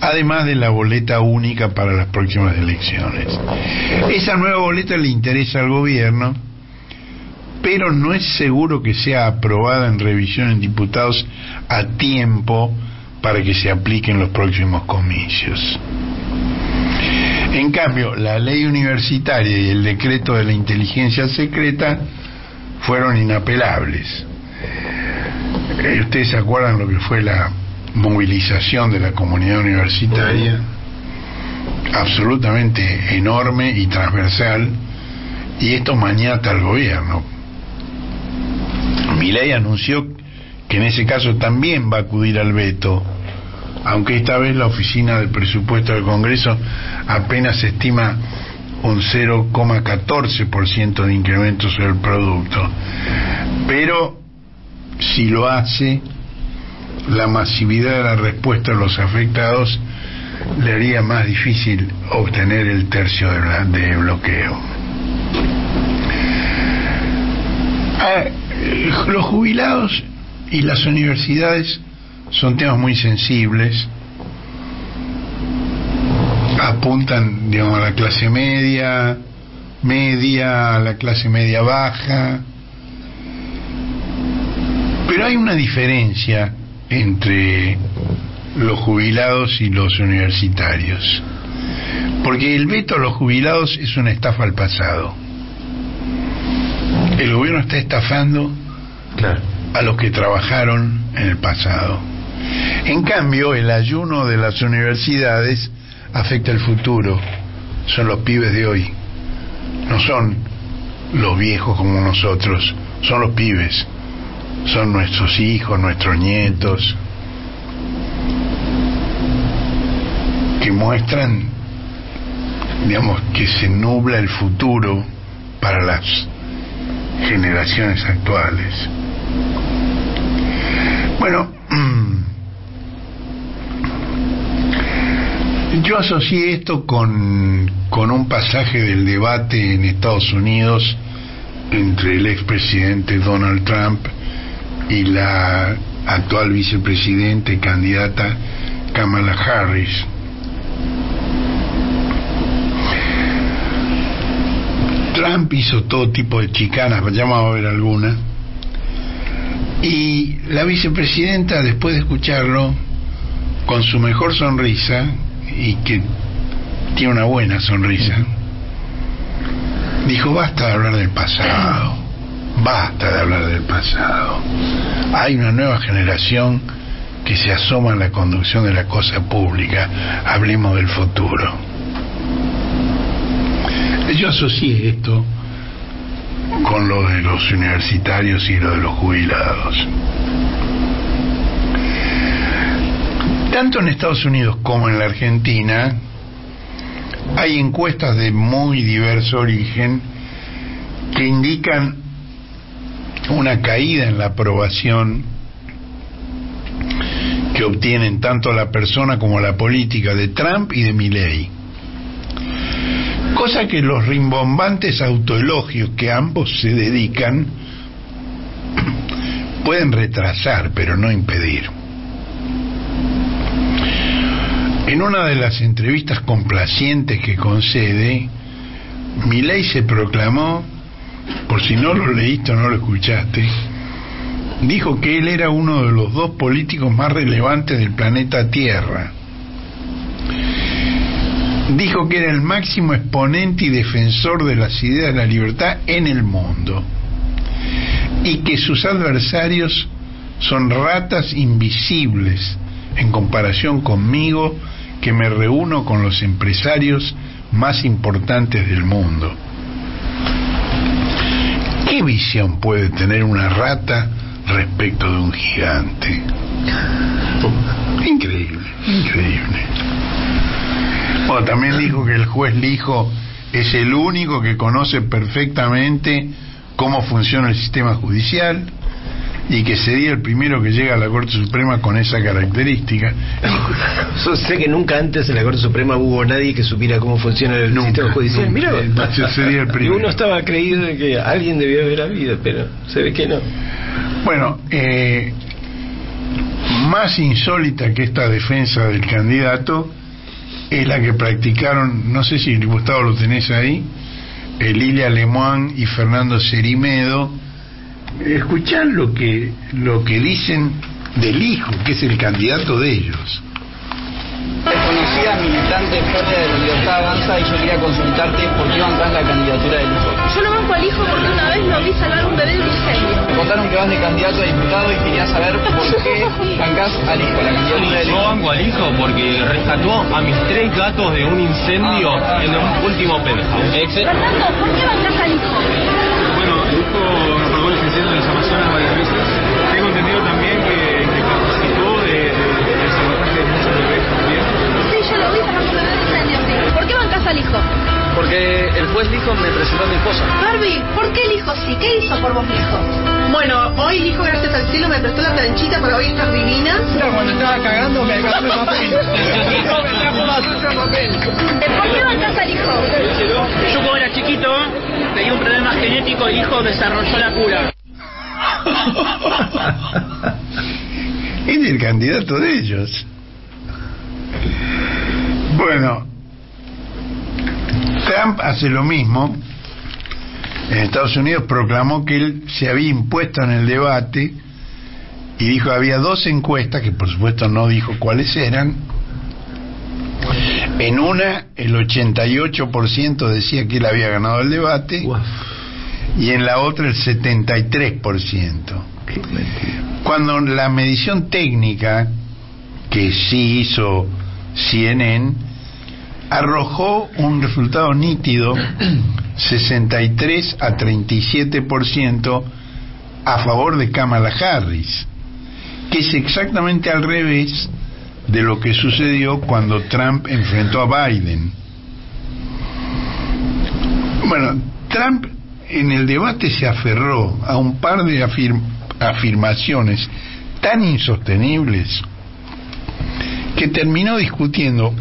además de la boleta única para las próximas elecciones. Esa nueva boleta le interesa al gobierno, pero no es seguro que sea aprobada en revisión en diputados a tiempo para que se apliquen los próximos comicios. En cambio, la ley universitaria y el decreto de la inteligencia secreta fueron inapelables. Eh, ¿Ustedes se acuerdan lo que fue la movilización de la comunidad universitaria? Absolutamente enorme y transversal, y esto mañata al gobierno. Milei anunció que en ese caso también va a acudir al veto, aunque esta vez la oficina del presupuesto del Congreso apenas estima un 0,14% de incremento sobre el producto. Pero si lo hace, la masividad de la respuesta a los afectados le haría más difícil obtener el tercio de, de bloqueo. Ah, eh, los jubilados y las universidades son temas muy sensibles apuntan digamos a la clase media media a la clase media baja pero hay una diferencia entre los jubilados y los universitarios porque el veto a los jubilados es una estafa al pasado el gobierno está estafando Claro. a los que trabajaron en el pasado. En cambio, el ayuno de las universidades afecta el futuro. Son los pibes de hoy. No son los viejos como nosotros. Son los pibes. Son nuestros hijos, nuestros nietos. Que muestran, digamos, que se nubla el futuro para las generaciones actuales. Bueno, yo asocié esto con, con un pasaje del debate en Estados Unidos entre el expresidente Donald Trump y la actual vicepresidente y candidata Kamala Harris. Trump hizo todo tipo de chicanas, ya vamos a ver alguna, y la vicepresidenta, después de escucharlo, con su mejor sonrisa, y que tiene una buena sonrisa, dijo, basta de hablar del pasado, basta de hablar del pasado. Hay una nueva generación que se asoma en la conducción de la cosa pública, hablemos del futuro. Yo asocié esto con lo de los universitarios y lo de los jubilados. Tanto en Estados Unidos como en la Argentina hay encuestas de muy diverso origen que indican una caída en la aprobación que obtienen tanto la persona como la política de Trump y de Milley. Cosa que los rimbombantes autoelogios que ambos se dedican pueden retrasar, pero no impedir. En una de las entrevistas complacientes que concede, Milei se proclamó, por si no lo leíste o no lo escuchaste, dijo que él era uno de los dos políticos más relevantes del planeta Tierra. Dijo que era el máximo exponente y defensor de las ideas de la libertad en el mundo y que sus adversarios son ratas invisibles en comparación conmigo que me reúno con los empresarios más importantes del mundo. ¿Qué visión puede tener una rata respecto de un gigante? Increíble, increíble. Bueno, también dijo que el juez Lijo es el único que conoce perfectamente cómo funciona el sistema judicial y que sería el primero que llega a la Corte Suprema con esa característica. Yo sé que nunca antes en la Corte Suprema hubo nadie que supiera cómo funciona el Nunca, sistema judicial. nunca. Sería el y primero. uno estaba creído de que alguien debió haber habido, pero se ve que no. Bueno, eh, más insólita que esta defensa del candidato es la que practicaron, no sé si Gustavo lo tenés ahí, eh, Lilia Lemoine y Fernando Cerimedo. Escuchar lo que, lo que dicen del hijo, que es el candidato de ellos. Reconocida militante fuerte de la Libertad Avanza y yo quería consultarte por qué bancás la candidatura del hijo. Yo lo banco al hijo porque una vez lo vi salvar un bebé de un incendio. Me contaron que vas de candidato a diputado y quería saber por qué bancás al hijo, la candidatura del Yo hijo. banco al hijo porque rescató a mis tres gatos de un incendio en el último penthouse. Excel- Fernando, ¿por qué bancás al hijo? Bueno, el hijo el de las Amazonas varias veces. Tengo entendido también que, que participó de, de- del sabotaje de muchos bebés también. Sí, yo lo vi salvar un bebé de sí. ¿Por qué bancás al hijo? Porque el juez dijo me presentó a mi esposa. Barbie, ¿por qué el hijo sí? ¿Qué hizo por vos, mi hijo? Bueno, hoy el hijo, gracias al cielo, me prestó la planchita para hoy estar divina. Cuando estaba cagando me el papel. me trajo papel. ¿Por qué bancás al hijo? Yo cuando era chiquito tenía un problema genético y hijo desarrolló la cura. Es el candidato de ellos. Bueno, Trump hace lo mismo. En Estados Unidos proclamó que él se había impuesto en el debate y dijo había dos encuestas, que por supuesto no dijo cuáles eran. En una, el 88% decía que él había ganado el debate y en la otra el 73%. Cuando la medición técnica que sí hizo CNN arrojó un resultado nítido 63 a 37% a favor de Kamala Harris, que es exactamente al revés de lo que sucedió cuando Trump enfrentó a Biden. Bueno, Trump en el debate se aferró a un par de afir- afirmaciones tan insostenibles que terminó discutiendo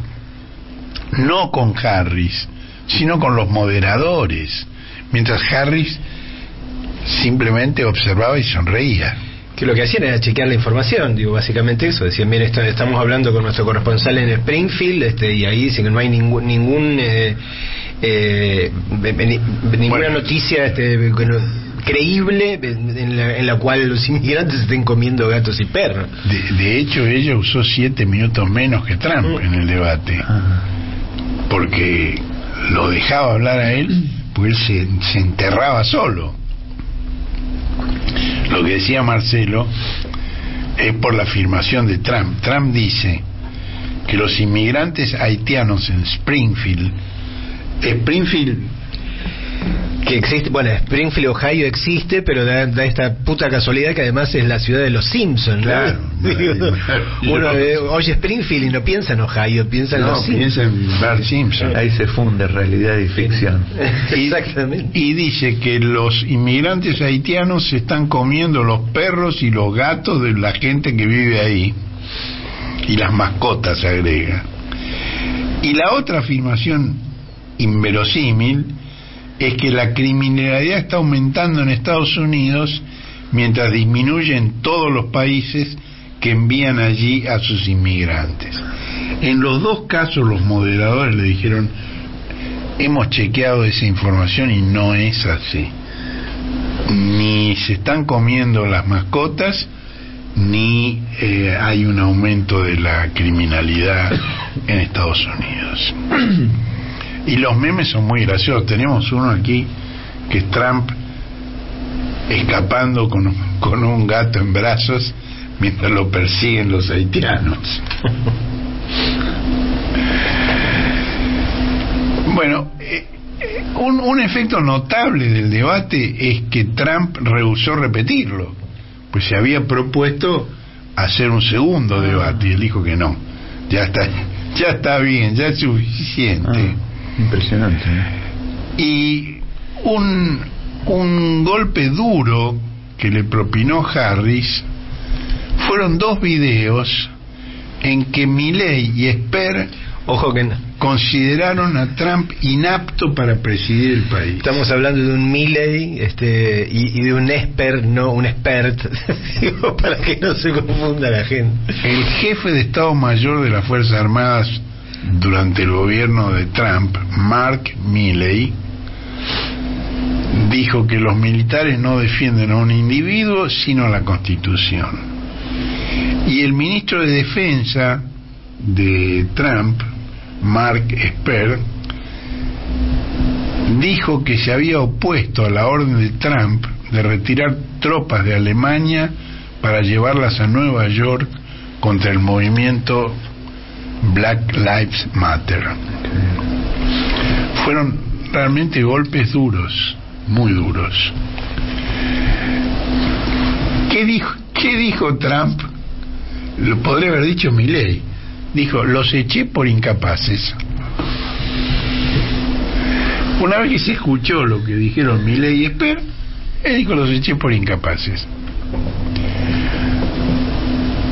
no con Harris, sino con los moderadores, mientras Harris simplemente observaba y sonreía. Que lo que hacían era chequear la información, digo, básicamente eso. Decían, bien, esto- estamos hablando con nuestro corresponsal en Springfield, este, y ahí dicen que no hay ningún, ningún eh, eh, ninguna Bueno. noticia este, que no- creíble en la, en la cual los inmigrantes estén comiendo gatos y perros. De, de hecho, ella usó siete minutos menos que Trump en el debate, porque lo dejaba hablar a él, porque él se, se enterraba solo. Lo que decía Marcelo es por la afirmación de Trump. Trump dice que los inmigrantes haitianos en Springfield, Springfield Que existe, bueno, Springfield, Ohio existe, pero da, da esta puta casualidad que además es la ciudad de los Simpsons, ¿no? Claro, Uno eh, oye Springfield y no piensa en Ohio, piensa en no, los Simpsons. piensa en Bart Simpson. Ahí se funde realidad y ficción. Y- Exactamente. Y dice que los inmigrantes haitianos se están comiendo los perros y los gatos de la gente que vive ahí. Y las mascotas, agrega. Y la otra afirmación inverosímil es que la criminalidad está aumentando en Estados Unidos mientras disminuye en todos los países que envían allí a sus inmigrantes. En los dos casos los moderadores le dijeron, hemos chequeado esa información y no es así. Ni se están comiendo las mascotas, ni eh, hay un aumento de la criminalidad en Estados Unidos. Y los memes son muy graciosos. Tenemos uno aquí que es Trump escapando con, con un gato en brazos mientras lo persiguen los haitianos. Bueno, eh, eh, un, un efecto notable del debate es que Trump rehusó repetirlo, pues se había propuesto hacer un segundo debate y él dijo que no, ya está, ya está bien, ya es suficiente. Ah, impresionante. ¿eh? Y un, un golpe duro que le propinó Harris fueron dos videos en que Milley y Esper Ojo que no. consideraron a Trump inapto para presidir el país. Estamos hablando de un Milley este, y, y de un expert, no un expert, para que no se confunda la gente. El jefe de Estado Mayor de las Fuerzas Armadas durante el gobierno de Trump, Mark Milley, dijo que los militares no defienden a un individuo sino a la Constitución. Y el ministro de Defensa de Trump, Mark Esper, dijo que se había opuesto a la orden de Trump de retirar tropas de Alemania para llevarlas a Nueva York contra el movimiento Black Lives Matter. Fueron realmente golpes duros, muy duros. ¿Qué dijo, Trump? Lo podría haber dicho Milley. Dijo, los eché por incapaces. Una vez que se escuchó lo que dijeron Milley y Esper, él dijo, los eché por incapaces.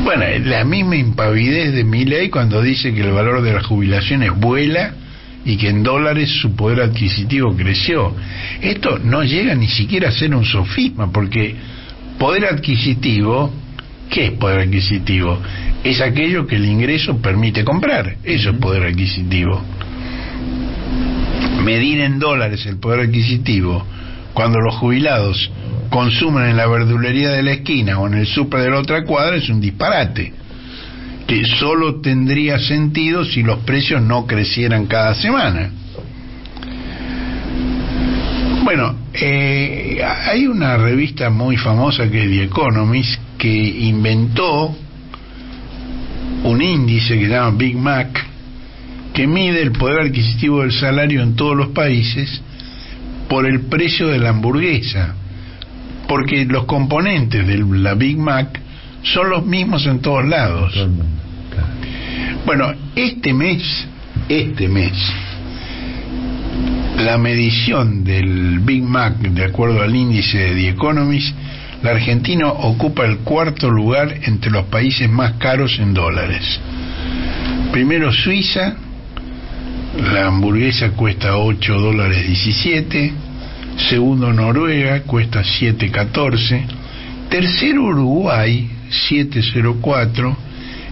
Bueno, la misma impavidez de Milley cuando dice que el valor de las jubilaciones vuela y que en dólares su poder adquisitivo creció. Esto no llega ni siquiera a ser un sofisma, porque poder adquisitivo, ¿qué es poder adquisitivo? Es aquello que el ingreso permite comprar, eso es poder adquisitivo. Medir en dólares el poder adquisitivo cuando los jubilados consumen en la verdulería de la esquina o en el súper de la otra cuadra es un disparate que solo tendría sentido si los precios no crecieran cada semana. Bueno, eh, hay una revista muy famosa que es The Economist que inventó un índice que se llama Big Mac que mide el poder adquisitivo del salario en todos los países por el precio de la hamburguesa porque los componentes de la Big Mac son los mismos en todos lados. Bueno, este mes, este mes, la medición del Big Mac, de acuerdo al índice de The Economist, la Argentina ocupa el cuarto lugar entre los países más caros en dólares. Primero Suiza, la hamburguesa cuesta 8 dólares 17, segundo Noruega, cuesta 7.14, tercero Uruguay, 7.04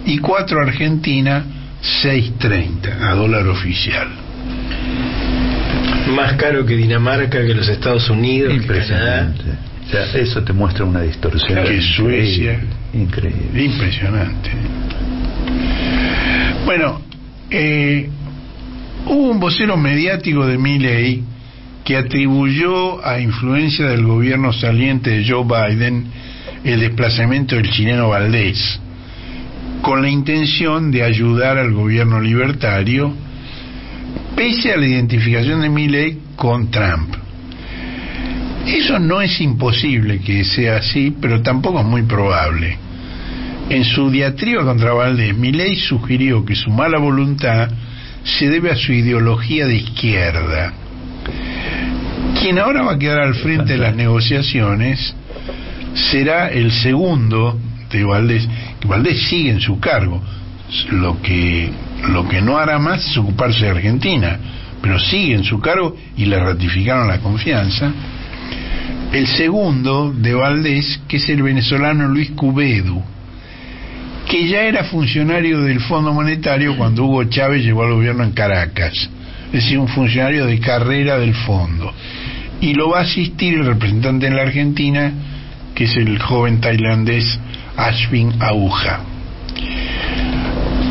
y cuatro Argentina, 6.30 a dólar oficial. Más caro que Dinamarca, que los Estados Unidos, que Canadá. O sea, eso te muestra una distorsión. Que Suecia. Increíble. Impresionante. Bueno, eh, hubo un vocero mediático de Milley que atribuyó a influencia del gobierno saliente de Joe Biden el desplazamiento del chileno Valdés, con la intención de ayudar al gobierno libertario, pese a la identificación de Milley con Trump. Eso no es imposible que sea así, pero tampoco es muy probable. En su diatriba contra Valdés, Milley sugirió que su mala voluntad se debe a su ideología de izquierda. Quien ahora va a quedar al frente de las negociaciones será el segundo de Valdés. Valdés sigue en su cargo. Lo que, lo que no hará más es ocuparse de Argentina, pero sigue en su cargo y le ratificaron la confianza. El segundo de Valdés, que es el venezolano Luis Cubedu, que ya era funcionario del Fondo Monetario cuando Hugo Chávez llegó al gobierno en Caracas, es decir, un funcionario de carrera del fondo. Y lo va a asistir el representante en la Argentina, que es el joven tailandés Ashwin Ahuja.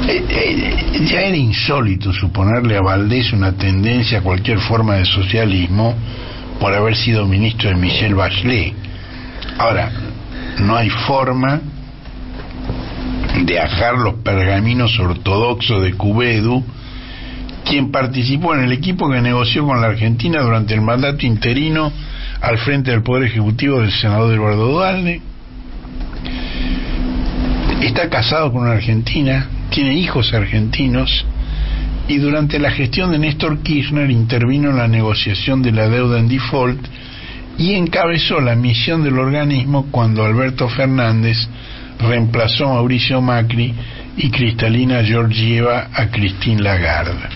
Eh, eh, ya era insólito suponerle a Valdés una tendencia a cualquier forma de socialismo por haber sido ministro de Michel Bachelet. Ahora, no hay forma de ajar los pergaminos ortodoxos de Cubedu, quien participó en el equipo que negoció con la Argentina durante el mandato interino al frente del Poder Ejecutivo del senador Eduardo Dualde. Está casado con una argentina, tiene hijos argentinos y durante la gestión de Néstor Kirchner intervino en la negociación de la deuda en default y encabezó la misión del organismo cuando Alberto Fernández reemplazó a Mauricio Macri y Cristalina Georgieva a Christine Lagarde.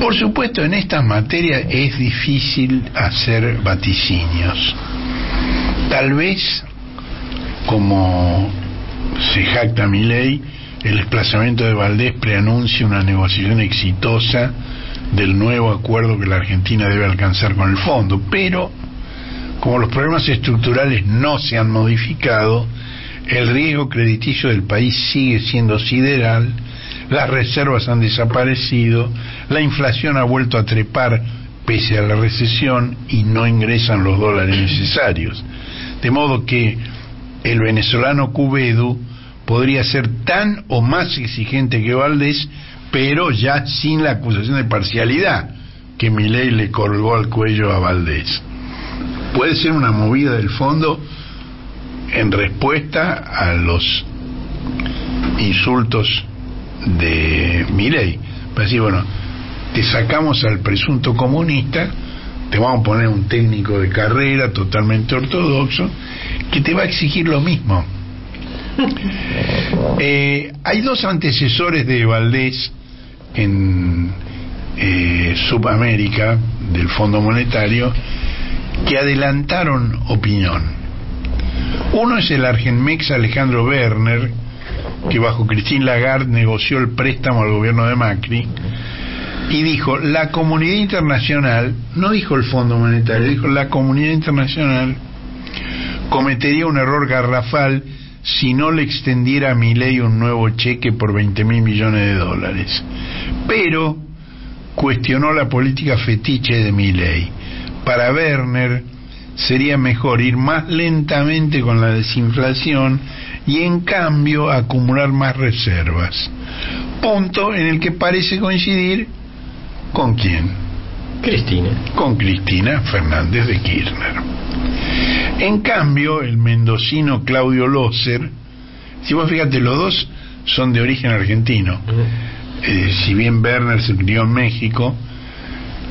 Por supuesto, en estas materias es difícil hacer vaticinios. Tal vez, como se jacta mi ley, el desplazamiento de Valdés preanuncia una negociación exitosa del nuevo acuerdo que la Argentina debe alcanzar con el fondo, pero como los problemas estructurales no se han modificado, el riesgo crediticio del país sigue siendo sideral, las reservas han desaparecido, la inflación ha vuelto a trepar pese a la recesión y no ingresan los dólares necesarios. De modo que el venezolano Cubedu podría ser tan o más exigente que Valdés, pero ya sin la acusación de parcialidad que Milei le colgó al cuello a Valdés. Puede ser una movida del fondo en respuesta a los insultos de Milei. Para decir, bueno, te sacamos al presunto comunista, te vamos a poner un técnico de carrera totalmente ortodoxo, que te va a exigir lo mismo. Eh, hay dos antecesores de Valdés en eh, Sudamérica del Fondo Monetario que adelantaron opinión. Uno es el argenmex Alejandro Werner, que bajo Christine Lagarde negoció el préstamo al gobierno de Macri, y dijo, la comunidad internacional, no dijo el Fondo Monetario, dijo la comunidad internacional cometería un error garrafal si no le extendiera a mi ley un nuevo cheque por 20 mil millones de dólares. Pero cuestionó la política fetiche de mi ley. Para Werner sería mejor ir más lentamente con la desinflación y en cambio acumular más reservas. Punto en el que parece coincidir con quién? Cristina. Con Cristina Fernández de Kirchner. En cambio, el mendocino Claudio Loser, si vos fíjate, los dos son de origen argentino. Eh, si bien Werner se crió en México,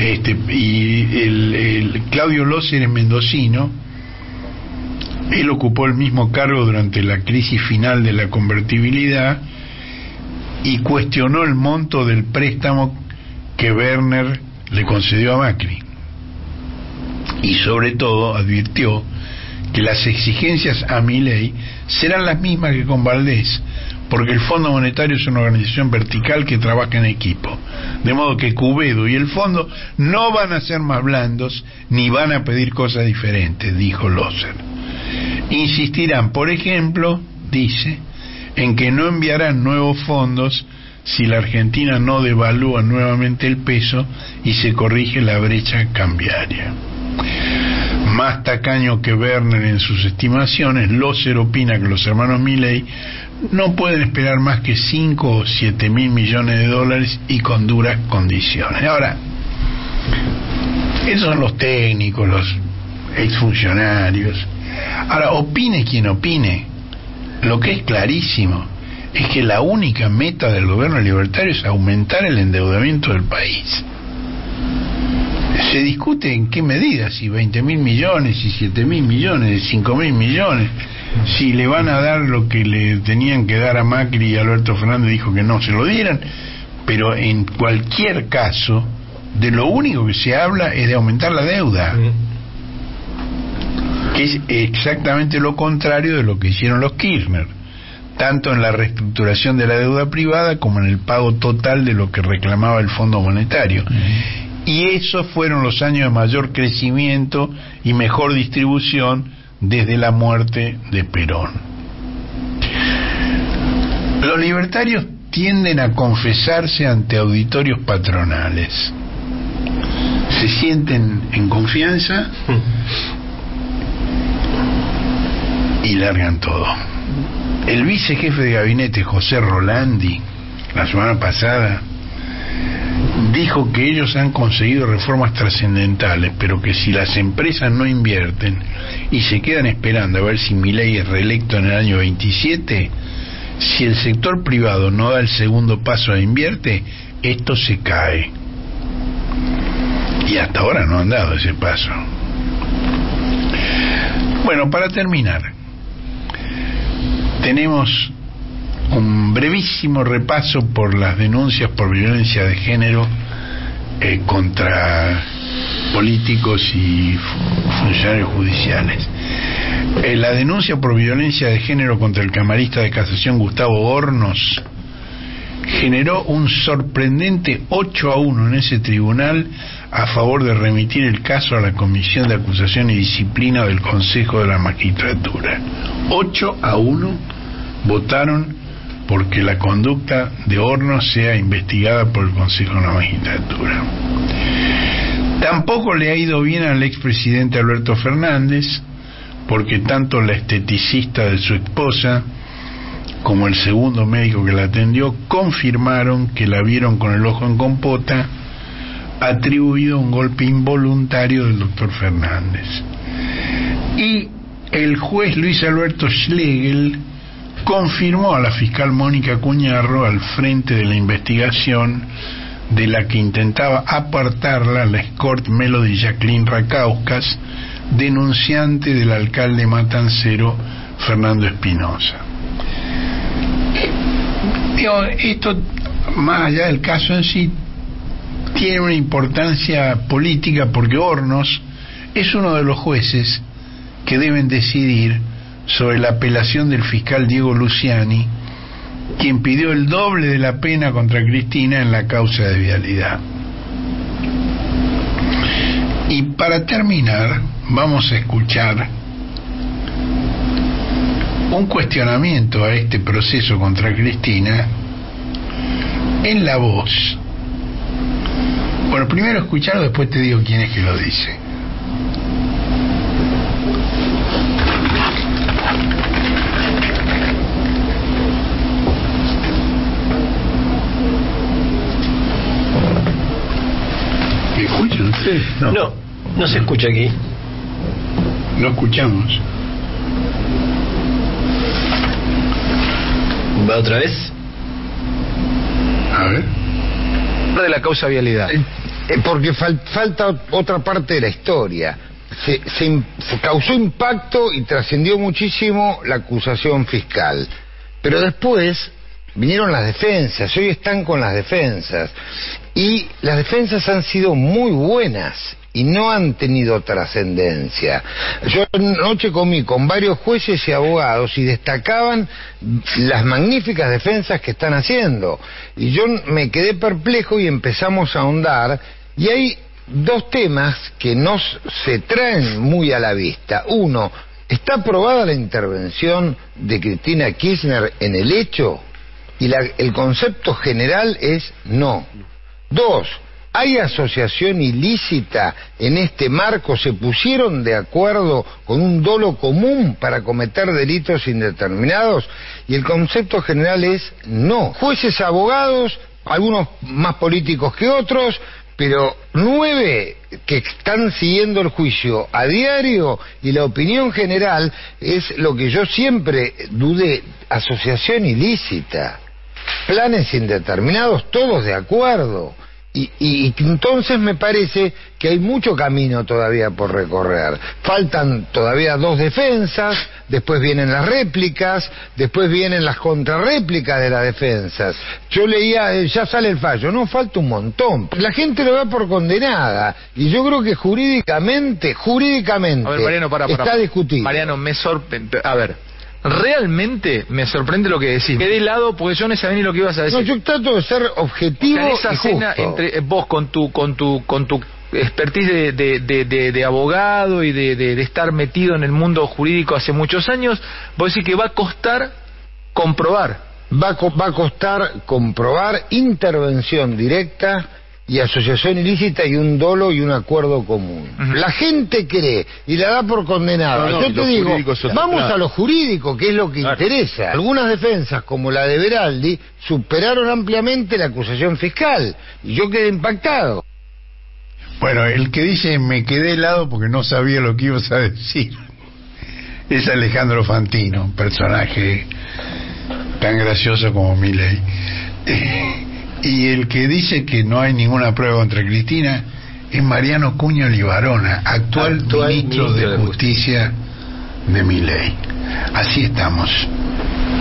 este, y el, Claudio Loser es mendocino, Él ocupó el mismo cargo durante la crisis final de la convertibilidad y cuestionó el monto del préstamo que Werner le concedió a Macri. Y sobre todo advirtió que las exigencias a Milei serán las mismas que con Valdés, porque el Fondo Monetario es una organización vertical que trabaja en equipo. De modo que Cubedo y el fondo no van a ser más blandos ni van a pedir cosas diferentes, dijo Loser. Insistirán, por ejemplo, dice, en que no enviarán nuevos fondos si la Argentina no devalúa nuevamente el peso y se corrige la brecha cambiaria. Más tacaño que Werner en sus estimaciones, Loser opina que los hermanos Milley no pueden esperar más que 5 o 7 mil millones de dólares y con duras condiciones. Ahora, esos son los técnicos, los exfuncionarios. Ahora, opine quien opine, lo que es clarísimo es que la única meta del gobierno libertario es aumentar el endeudamiento del país. Se discute en qué medida, si 20 mil millones, si 7 mil millones, 5 mil millones si le van a dar lo que le tenían que dar a Macri y Alberto Fernández dijo que no se lo dieran, pero en cualquier caso, de lo único que se habla es de aumentar la deuda, que es exactamente lo contrario de lo que hicieron los Kirchner, tanto en la reestructuración de la deuda privada como en el pago total de lo que reclamaba el Fondo Monetario. Y esos fueron los años de mayor crecimiento y mejor distribución desde la muerte de Perón. Los libertarios tienden a confesarse ante auditorios patronales. Se sienten en confianza y largan todo. El vicejefe de gabinete José Rolandi, la semana pasada, dijo que ellos han conseguido reformas trascendentales, pero que si las empresas no invierten y se quedan esperando a ver si ley es reelecto en el año 27, si el sector privado no da el segundo paso e invierte, esto se cae. Y hasta ahora no han dado ese paso. Bueno, para terminar, tenemos un brevísimo repaso por las denuncias por violencia de género eh, contra políticos y funcionarios judiciales. Eh, la denuncia por violencia de género contra el camarista de casación Gustavo Hornos generó un sorprendente 8 a 1 en ese tribunal a favor de remitir el caso a la Comisión de Acusación y Disciplina del Consejo de la Magistratura. 8 a 1 votaron porque la conducta de Hornos sea investigada por el Consejo de la Magistratura. Tampoco le ha ido bien al expresidente Alberto Fernández, porque tanto la esteticista de su esposa como el segundo médico que la atendió confirmaron que la vieron con el ojo en compota, atribuido a un golpe involuntario del doctor Fernández. Y el juez Luis Alberto Schlegel confirmó a la fiscal Mónica Cuñarro al frente de la investigación de la que intentaba apartarla la escort Melody Jacqueline Racauscas, denunciante del alcalde matancero Fernando Espinosa. Esto, más allá del caso en sí, tiene una importancia política porque Hornos es uno de los jueces que deben decidir sobre la apelación del fiscal Diego Luciani, quien pidió el doble de la pena contra Cristina en la causa de vialidad. Y para terminar, vamos a escuchar un cuestionamiento a este proceso contra Cristina en la voz. Bueno, primero escucharlo, después te digo quién es que lo dice. No. no, se escucha aquí. No escuchamos. ¿Va otra vez? A ver. De la causa vialidad. Eh, porque falta otra parte de la historia. se, se causó impacto y trascendió muchísimo la acusación fiscal. Pero después vinieron las defensas, hoy están con las defensas. Y las defensas han sido muy buenas y no han tenido trascendencia. Yo anoche comí con varios jueces y abogados y destacaban las magníficas defensas que están haciendo. Y yo me quedé perplejo y empezamos a ahondar y hay dos temas que no s- se traen muy a la vista. Uno, ¿está aprobada la intervención de Cristina Kirchner en el hecho? Y la- el concepto general es no. Dos, ¿hay asociación ilícita en este marco? ¿Se pusieron de acuerdo con un dolo común para cometer delitos indeterminados? Y el concepto general es no. Jueces, abogados, algunos más políticos que otros, pero nueve que están siguiendo el juicio a diario y la opinión general es lo que yo siempre dudé, asociación ilícita planes indeterminados, todos de acuerdo. Y, y entonces me parece que hay mucho camino todavía por recorrer. Faltan todavía dos defensas, después vienen las réplicas, después vienen las contrarréplicas de las defensas. Yo leía, eh, ya sale el fallo, no falta un montón. La gente lo da por condenada y yo creo que jurídicamente, jurídicamente A ver, Mariano, para, para. está discutido. Mariano, me sorprende. A ver, realmente me sorprende lo que decís. Quedé helado porque yo no sabía ni lo que ibas a decir. No, yo trato de ser objetivo O sea, en esa y escena justo. entre eh, vos con tu con tu con tu expertise de, de, de, abogado y de, estar metido en el mundo jurídico hace muchos años, vos decís que va a costar comprobar. Va a, co- va a costar comprobar intervención directa y asociación ilícita y un dolo y un acuerdo común. La gente cree y la da por condenada. No, no, Yo te digo, vamos claro. a lo jurídico, que es lo que interesa. Algunas defensas, como la de Beraldi, superaron ampliamente la acusación fiscal y yo quedé impactado. Bueno, el que dice me quedé helado porque no sabía lo que ibas a decir es Alejandro Fantino, un personaje tan gracioso como Milei. Y el que dice que no hay ninguna prueba contra Cristina es Mariano Cuño Libarona, actual, Actual ministro, ministro de de Justicia de Milei. Así estamos.